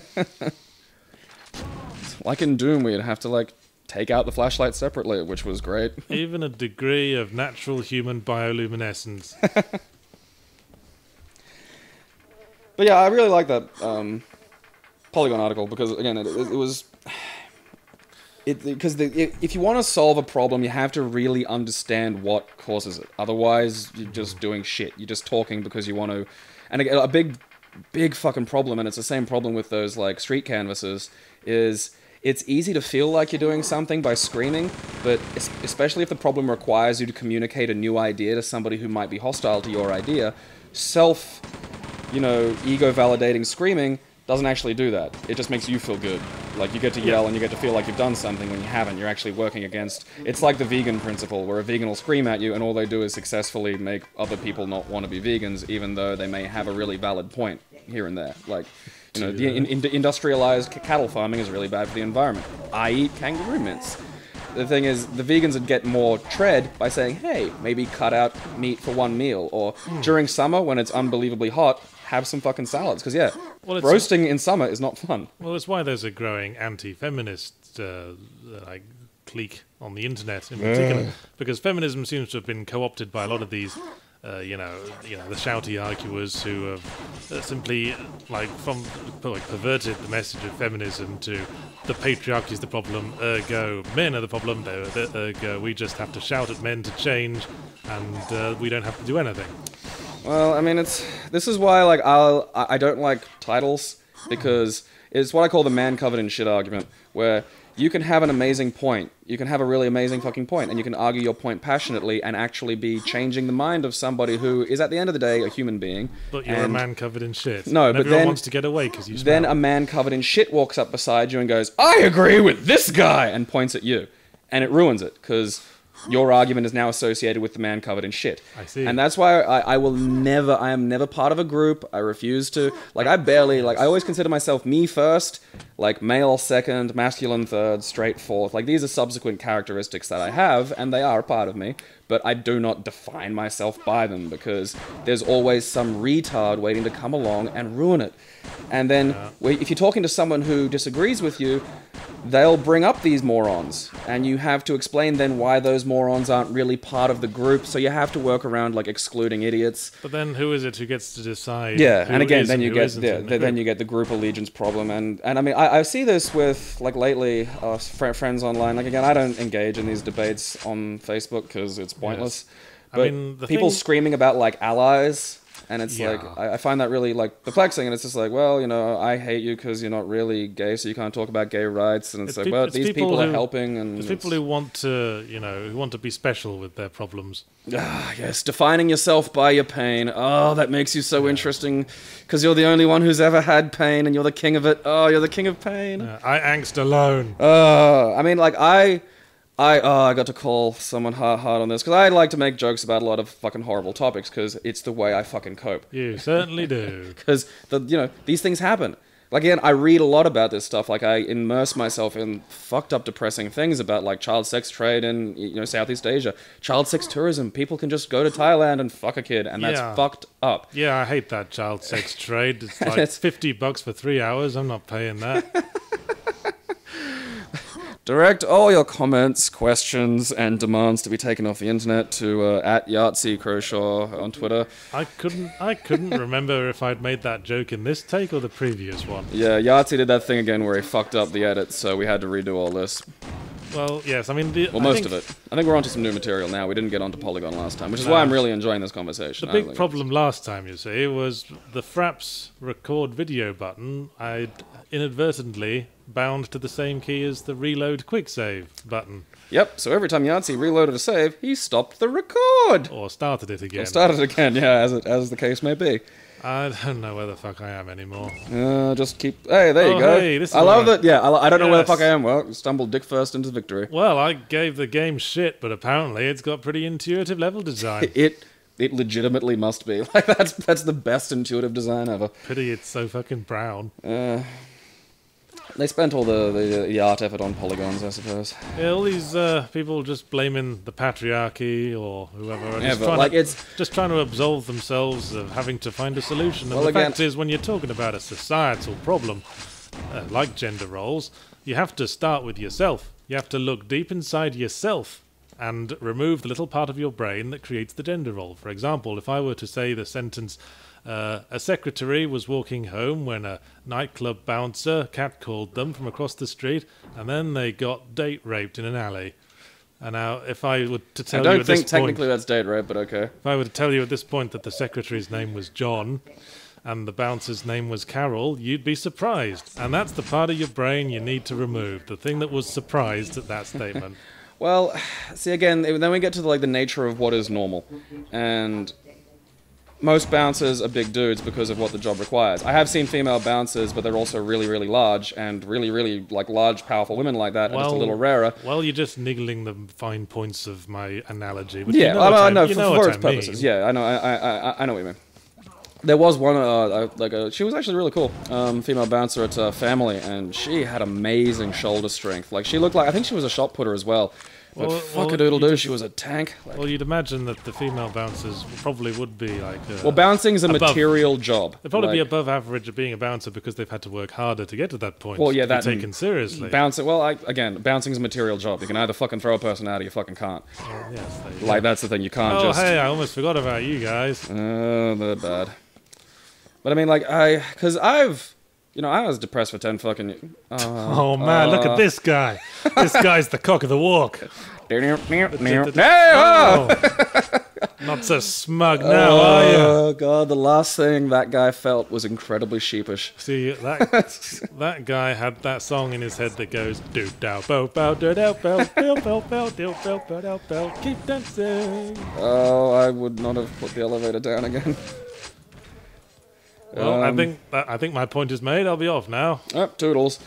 Like in Doom, you'd have to, like, take out the flashlight separately, which was great. Even a degree of natural human bioluminescence. But yeah, I really like that um, Polygon article because again, it, it, it was. It, because if you want to solve a problem, you have to really understand what causes it. Otherwise, you're just mm. doing shit. You're just talking because you want to. And a, a big, big fucking problem, and it's the same problem with those like street canvases, is it's easy to feel like you're doing something by screaming, but especially if the problem requires you to communicate a new idea to somebody who might be hostile to your idea, self, you know, ego validating screaming doesn't actually do that. It just makes you feel good. Like you get to yell and you get to feel like you've done something when you haven't. You're actually working against. It's like the vegan principle, where a vegan will scream at you, and all they do is successfully make other people not want to be vegans, even though they may have a really valid point here and there. Like, you know, the in, in, industrialized c- cattle farming is really bad for the environment. I eat kangaroo mints. The thing is, the vegans would get more tread by saying, hey, maybe cut out meat for one meal. Or hmm. during summer, when it's unbelievably hot, have some fucking salads. Because, yeah, Well, roasting in summer is not fun. Well, it's why there's a growing anti-feminist uh, like clique on the internet in particular, because feminism seems to have been co-opted by a lot of these, uh, you know, you know, the shouty arguers who have uh, simply like from like perverted the message of feminism to the patriarchy is the problem, ergo men are the problem, er- er- ergo we just have to shout at men to change, and uh, we don't have to do anything. Well, I mean, it's this is why like I'll I I don't like titles because it's what I call the man covered in shit argument, where you can have an amazing point, you can have a really amazing fucking point, and you can argue your point passionately and actually be changing the mind of somebody who is at the end of the day a human being. But you're a man covered in shit. No, and but everyone then- wants to get away because you Then a man covered in shit walks up beside you and goes, "I agree with this guy," and points at you, and it ruins it because your argument is now associated with the man covered in shit. I see. And that's why I, I will never, I am never part of a group. I refuse to, like, I barely, like, I always consider myself me first, like, male second, masculine third, straight fourth. Like, these are subsequent characteristics that I have, and they are a part of me. But I do not define myself by them because there's always some retard waiting to come along and ruin it. And then, wh- if you're talking to someone who disagrees with you, they'll bring up these morons and you have to explain then why those morons aren't really part of the group so you have to work around like excluding idiots But then who is it who gets to decide? yeah and again then you get yeah, the then group? you get the group allegiance problem and and i mean i, I see this with like lately uh, fr- friends online like again i don't engage in these debates on facebook because it's pointless I but mean, the people thing- screaming about like allies and it's Yeah. like I, I find that really like perplexing and it's just like well you know i hate you because you're not really gay so you can't talk about gay rights and it's, It's like peop- well it's these people people, are helping and There's people who want to, you know, who want to be special with their problems. Ah, yes, defining yourself by your pain. Oh, that makes you so interesting because you're the only one who's ever had pain and you're the king of it. Oh, you're the king of pain. Uh, I angst alone. Uh, I mean, like I, I, oh, I got to call someone hard, hard on this because I like to make jokes about a lot of fucking horrible topics because it's the way I fucking cope. You certainly do. Because the you know these things happen. Like again, I read a lot about this stuff. Like I immerse myself in fucked up, depressing things about like child sex trade in you know Southeast Asia, child sex tourism. People can just go to Thailand and fuck a kid, and that's Yeah. fucked up. Yeah, I hate that child sex trade. It's like It's- 50 bucks for three hours. I'm not paying that. Direct all your comments, questions, and demands to be taken off the internet to uh, at Yahtzee Croshaw on Twitter. I couldn't I couldn't remember if I'd made that joke in this take or the previous one. Yeah, Yahtzee did that thing again where he fucked up the edit, so we had to redo all this. Well, yes, I mean the Well, most of it. I think we're onto some new material now. We didn't get onto Polygon last time, which is why I'm really enjoying this conversation. The big problem last time, you see, was the Fraps record video button. I'd inadvertently bound to the same key as the reload quick save button, Yep, so every time Yahtzee reloaded a save, he stopped the record. or started it again. Or started again, yeah, as, it, as the case may be. I don't know where the fuck I am anymore. Uh, just keep. Hey, there you Oh, go. hey, I love that. Yeah, I, I don't know where the fuck I am. Well, stumbled dick first into victory. Well, I gave the game shit, but apparently it's got pretty intuitive level design. It it legitimately must be like that's that's the best intuitive design ever. Pity it's so fucking brown. Uh, they spent all the, the the art effort on polygons, I suppose. Yeah, all these uh, people just blaming the patriarchy or whoever. Yeah, just but trying like to, it's just trying to absolve themselves of having to find a solution. And Well, the again- fact is, when you're talking about a societal problem uh, like gender roles, you have to start with yourself. You have to look deep inside yourself and remove the little part of your brain that creates the gender role. For example, if I were to say the sentence, uh, a secretary was walking home when a nightclub bouncer catcalled them from across the street, and then they got date raped in an alley. And now, if I were to tell you I don't at think this point, technically that's date rape, but okay. if I were to tell you at this point that the secretary's name was John and the bouncer's name was Carol, you'd be surprised. And that's the part of your brain you need to remove, the thing that was surprised at that statement. Well, see again, then we get to the, like the nature of what is normal, and most bouncers are big dudes because of what the job requires. I have seen female bouncers, but they're also really, really large, and really, really like large, powerful women like that are just a little rarer. Well, you're just niggling the fine points of my analogy. Yeah, you know well, what I I, know you for, know for its I purposes. mean. Yeah, I know. I, I, I, I know what you mean. There was one, uh, uh, like a, she was actually really cool, um, female bouncer at uh, Family, and she had amazing shoulder strength. Like she looked like I think she was a shot putter as well. But Well, fuck a doodle doo, she was a tank. Like, Well, you'd imagine that the female bouncers probably would be like. Uh, well, bouncing is a above- material job. They'd probably be above average of being a bouncer because they've had to work harder to get to that point. Well, yeah, to be that taken seriously. Bouncing, well, I, again, bouncing is a material job. You can either fucking throw a person out or you fucking can't. Oh, yes, there you Like, that's the thing, you can't Oh, just. hey, I almost forgot about you guys. Oh, they're bad. But I mean, like, I. Because I've. You know, I was depressed for 10 fucking. Uh, Oh man, look at this guy. this guy's the cock of the walk. hey. Not so smug now, are you? Oh, God, the last thing that guy felt was incredibly sheepish. See that that guy had that song in his head that goes do dow bow bow do dow bow bow bow bow do bow bow dow bow keep dancing. Oh, I would not have put the elevator down again. Well, I Um, think I think my point is made. I'll be off now. Oh, toodles.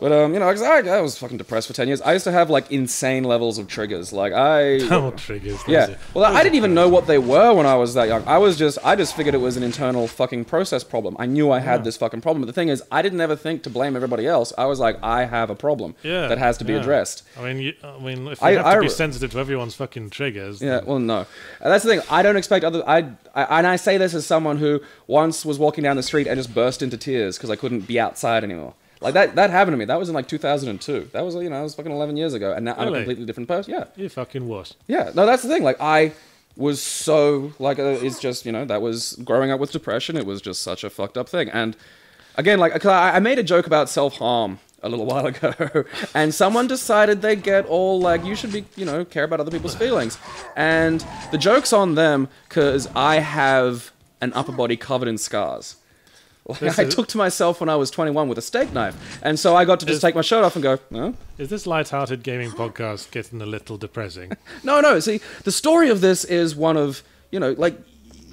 But um, you know, 'cause I, I was fucking depressed for ten years. I used to have like insane levels of triggers. Like I, Double triggers. yeah. Well, I didn't even know what they were when I was that young. I was just, I just figured it was an internal fucking process problem. I knew I had this fucking problem. But the thing is, I didn't ever think to blame everybody else. I was like, I have a problem Yeah, that has to be yeah. addressed. I mean, you, I mean, if you I- have I to be sensitive to everyone's fucking triggers, Yeah, then- well, no. And that's the thing. I don't expect other. I, I and I say this as someone who once was walking down the street and just burst into tears because I couldn't be outside anymore. Like that. That happened to me. That was in like 2002. That was you know, that was fucking 11 years ago, and now I'm a Really? completely different person. Yeah, you fucking what? yeah. No, that's the thing. Like I was so like uh, it's just you know that was growing up with depression. It was just such a fucked up thing. And again, like 'cause I, I made a joke about self harm a little while ago, and someone decided they'd get all like, you should be, you know, care about other people's feelings. And the joke's on them because I have an upper body covered in scars. Like, This I is- took to myself when I was 21 with a steak knife, and so I got to just Is- take my shirt off and go, no, Is this light-hearted gaming podcast getting a little depressing? No, no. See, the story of this is one of, you know, like,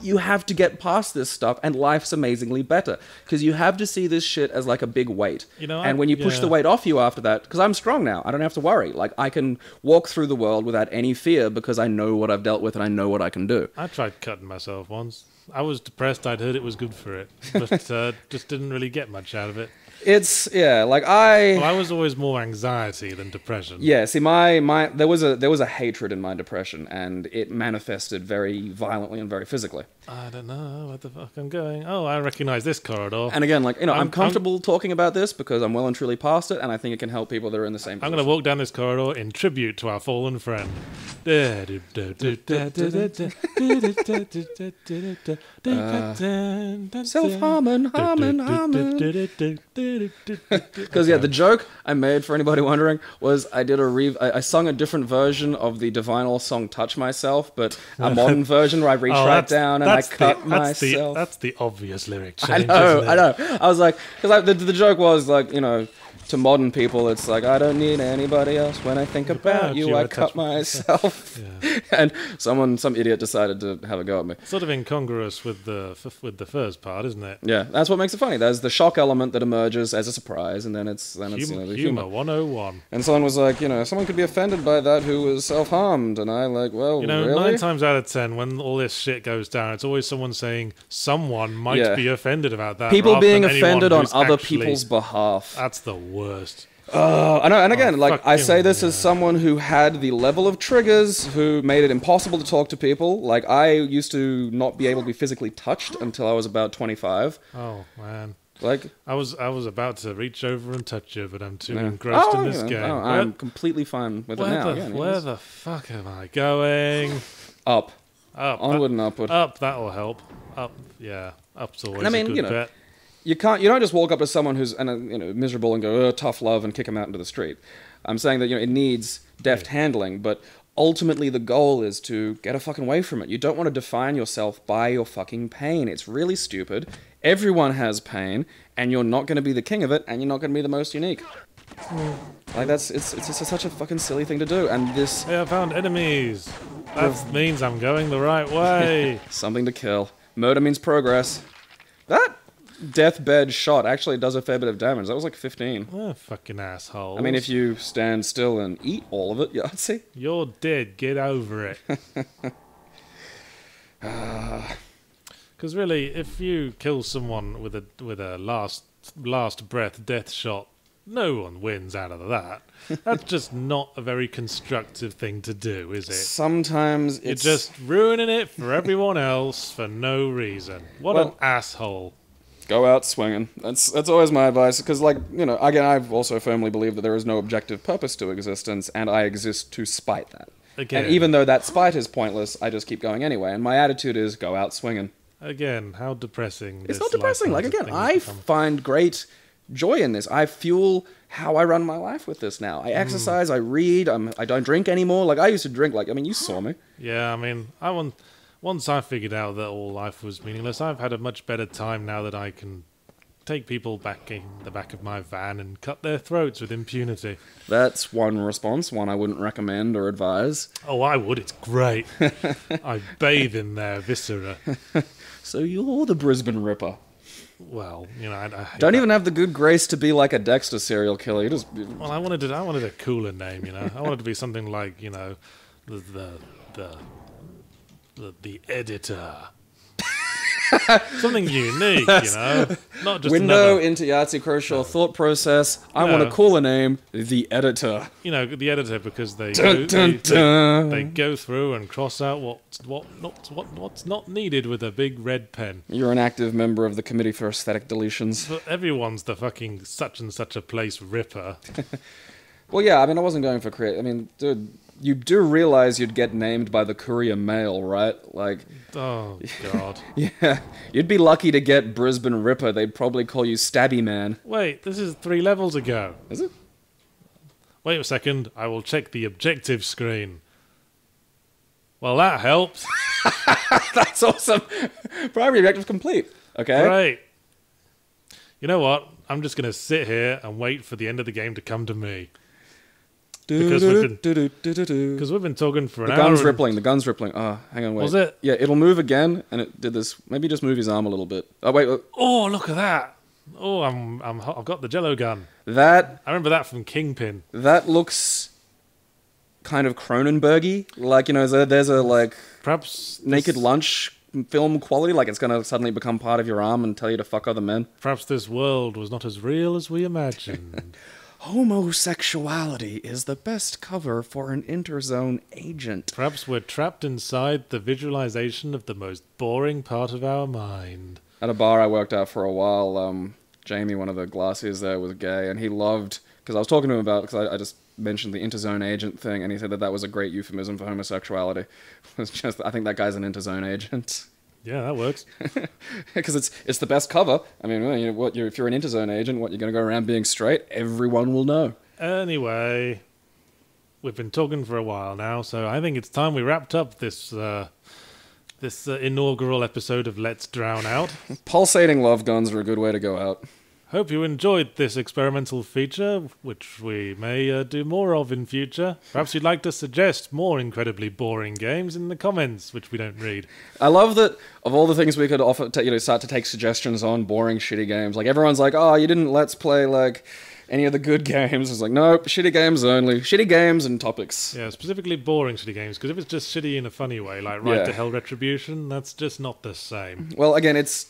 you have to get past this stuff, and life's amazingly better. Because you have to see this shit as like a big weight. You know, and I- when you push yeah. the weight off you after that, because I'm strong now, I don't have to worry. Like, I can walk through the world without any fear because I know what I've dealt with and I know what I can do. I tried cutting myself once. I was depressed. I'd heard it was good for it, but uh, just didn't really get much out of it. It's, yeah, like, I. Well, I was always more anxiety than depression. Yeah, see, my, my there was a there was a hatred in my depression, and it manifested very violently and very physically. I don't know where the fuck I'm going. Oh, I recognise this corridor. And again, like you know, I'm, I'm- comfortable talking about this because I'm well and truly past it, and I think it can help people that are in the same. Place. I'm going to walk down this corridor in tribute to our fallen friend. Self-harming, harming, harming. Because yeah, the joke I made for anybody wondering was I did a re- I, I sung a different version of the Divinyls song "Touch Myself," but a modern version where I reached Oh, right down and I that's the- cut that's the- that's the obvious lyric I know, I know. I was like, because like, the, the joke was like, you know, to modern people, it's like I don't need anybody else. When I think about, About you, you, I, I cut myself. and someone, some idiot, decided to have a go at me. Sort of incongruous with the f- with the first part, isn't it? Yeah, that's what makes it funny. There's the shock element that emerges as a surprise, and then it's then it's you Humor, know the humor humor. 101. And someone was like, you know, someone could be offended by that who was self-harmed, and I like, well, You know, really? nine times out of ten, when all this shit goes down, it's always someone saying someone might Yeah. be offended about that. People being offended on other actually- people's behalf. That's the worst. Oh, I know, and oh, again, like I say this as someone who had the level of triggers who made it impossible to talk to people. Like I used to not be able to be physically touched until I was about 25. Oh man. Like, I was I was about to reach over and touch you, but I'm too yeah. engrossed Oh, in this yeah. game. Oh, I'm completely fine with it now. the, yeah, where the fuck am I going? Up, Up. onward and upward. Up, that'll help. Up, yeah. Up's always I mean, a good you know, bet. You can't you don't just walk up to someone who's and, uh, you know miserable and go oh, tough love and kick them out into the street. I'm saying that you know it needs deft handling but ultimately the goal is to get a fucking away from it. You don't want to define yourself by your fucking pain. It's really stupid. Everyone has pain and you're not going to be the king of it and you're not going to be the most unique. Like that's it's it's just such a fucking silly thing to do and this Hey, I found enemies. That means I'm going the right way. something to kill. Murder means progress. That deathbed shot actually does a fair bit of damage that was like 15 oh, fucking asshole. I mean, if you stand still and eat all of it, yeah, I'd say. You're dead. Get over it. Because really, if you kill someone with a with a last last breath death shot, no one wins out of that. That's just not a very constructive thing to do, is it? Sometimes You're just ruining it for everyone else for no reason. What an asshole! Go out swinging. That's that's always my advice because, like you know, again, I've also firmly believed that there is no objective purpose to existence, and I exist to spite that. Again, And even though that spite is pointless, I just keep going anyway. And my attitude is go out swinging. again, how depressing! It's this not depressing. Like again, I become. find great joy in this. I fuel how I run my life with this now. Hmm. I exercise. I read. I'm, I don't drink anymore. Like I used to drink. Like I mean, you saw me. Yeah, I mean, I want once I figured out that all life was meaningless, I've had a much better time now that I can take people back in the back of my van and cut their throats with impunity. That's one response. One I wouldn't recommend or advise. Oh, I would. It's great. I bathe in their viscera. So you're the Brisbane Ripper. Well, you know, I, I Don't that. even have the good grace to be like a Dexter serial killer. You just Well, I wanted to. I wanted a cooler name. You know, I wanted to be something like you know, the the the the, the editor. something unique, you know, not just window another, into Yahtzee Croshaw thought process. I want to call a name the editor. you know, the editor because they Dun, go, dun, they, they- dun. they go through and cross out what's what not what what's not needed with a big red pen. You're an active member of the Committee for Aesthetic Deletions. But everyone's the fucking such and such a place ripper. Well, yeah, I mean, I wasn't going for create. I mean, dude, you do realize you'd get named by the Courier Mail, right? Like, Oh God! yeah, you'd be lucky to get Brisbane Ripper. They'd probably call you Stabby Man. Wait, this is three levels ago. Is it? Wait a second, I will check the objective screen. Well, that helps. That's awesome. Primary objective complete. Okay. Great. You know what? I'm just going to sit here and wait for the end of the game to come to me. Because we've been- Because we've been talking for an The hour. The gun's and- rippling. The gun's rippling. Oh, hang on, wait. Was it? Yeah, it'll move again, and it did this. Maybe just move his arm a little bit. Oh wait, wait. Oh, look at that. Oh, I'm, I'm, hot. I've got the jello gun. that I remember that from Kingpin. that looks kind of Cronenbergy. Like you know, there- there's a like Perhaps naked this, lunch film quality. Like it's gonna suddenly become part of your arm and tell you to fuck other men. Perhaps this world was not as real as we imagined. Homosexuality is the best cover for an interzone agent. Perhaps we're trapped inside the visualization of the most boring part of our mind. At a bar I worked at for a while, um, Jamie, one of the glassiers there, was gay, and he loved because I was talking to him about because I, I just mentioned the interzone agent thing, and he said that that was a great euphemism for homosexuality. It's just I think that guy's an interzone agent Yeah, that works. because it's it's the best cover. I mean, you know, what you're, if you're an interzone agent, what you're going to go around being straight, everyone will know. Anyway, we've been talking for a while now, so I think it's time we wrapped up this uh, this uh, inaugural episode of Let's Drown Out. Pulsating love guns are a good way to go out. Hope you enjoyed this experimental feature, which we may uh, do more of in future. Perhaps you'd like to suggest more incredibly boring games in the comments, which we don't read. I love that of all the things we could offer, to, you know, start to take suggestions on boring, shitty games. Like everyone's like, "Oh, you didn't let's play like any of the good games." It's like, nope, shitty games only, shitty games and topics. Yeah, specifically boring shitty games, because if it's just shitty in a funny way, like Ride Yeah. to Hell Retribution, that's just not the same. Well, again, it's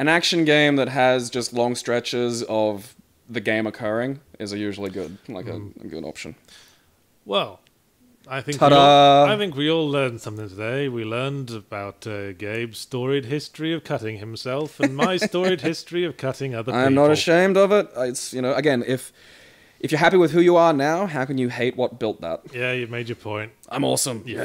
an action game that has just long stretches of the game occurring is a usually good, like a, a good option. Well, I think we all, I think we all learned something today. We learned about uh, Gabe's storied history of cutting himself and my storied history of cutting other people. I'm not ashamed of it. It's you know again if if you're happy with who you are now, how can you hate what built that? Yeah, you've made your point. I'm awesome. You yeah.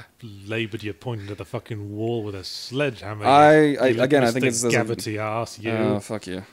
fucking laboured your point into the fucking wall with a sledgehammer. I- I- again, I think it's- there's a- Gavity ass. You. Oh fuck you.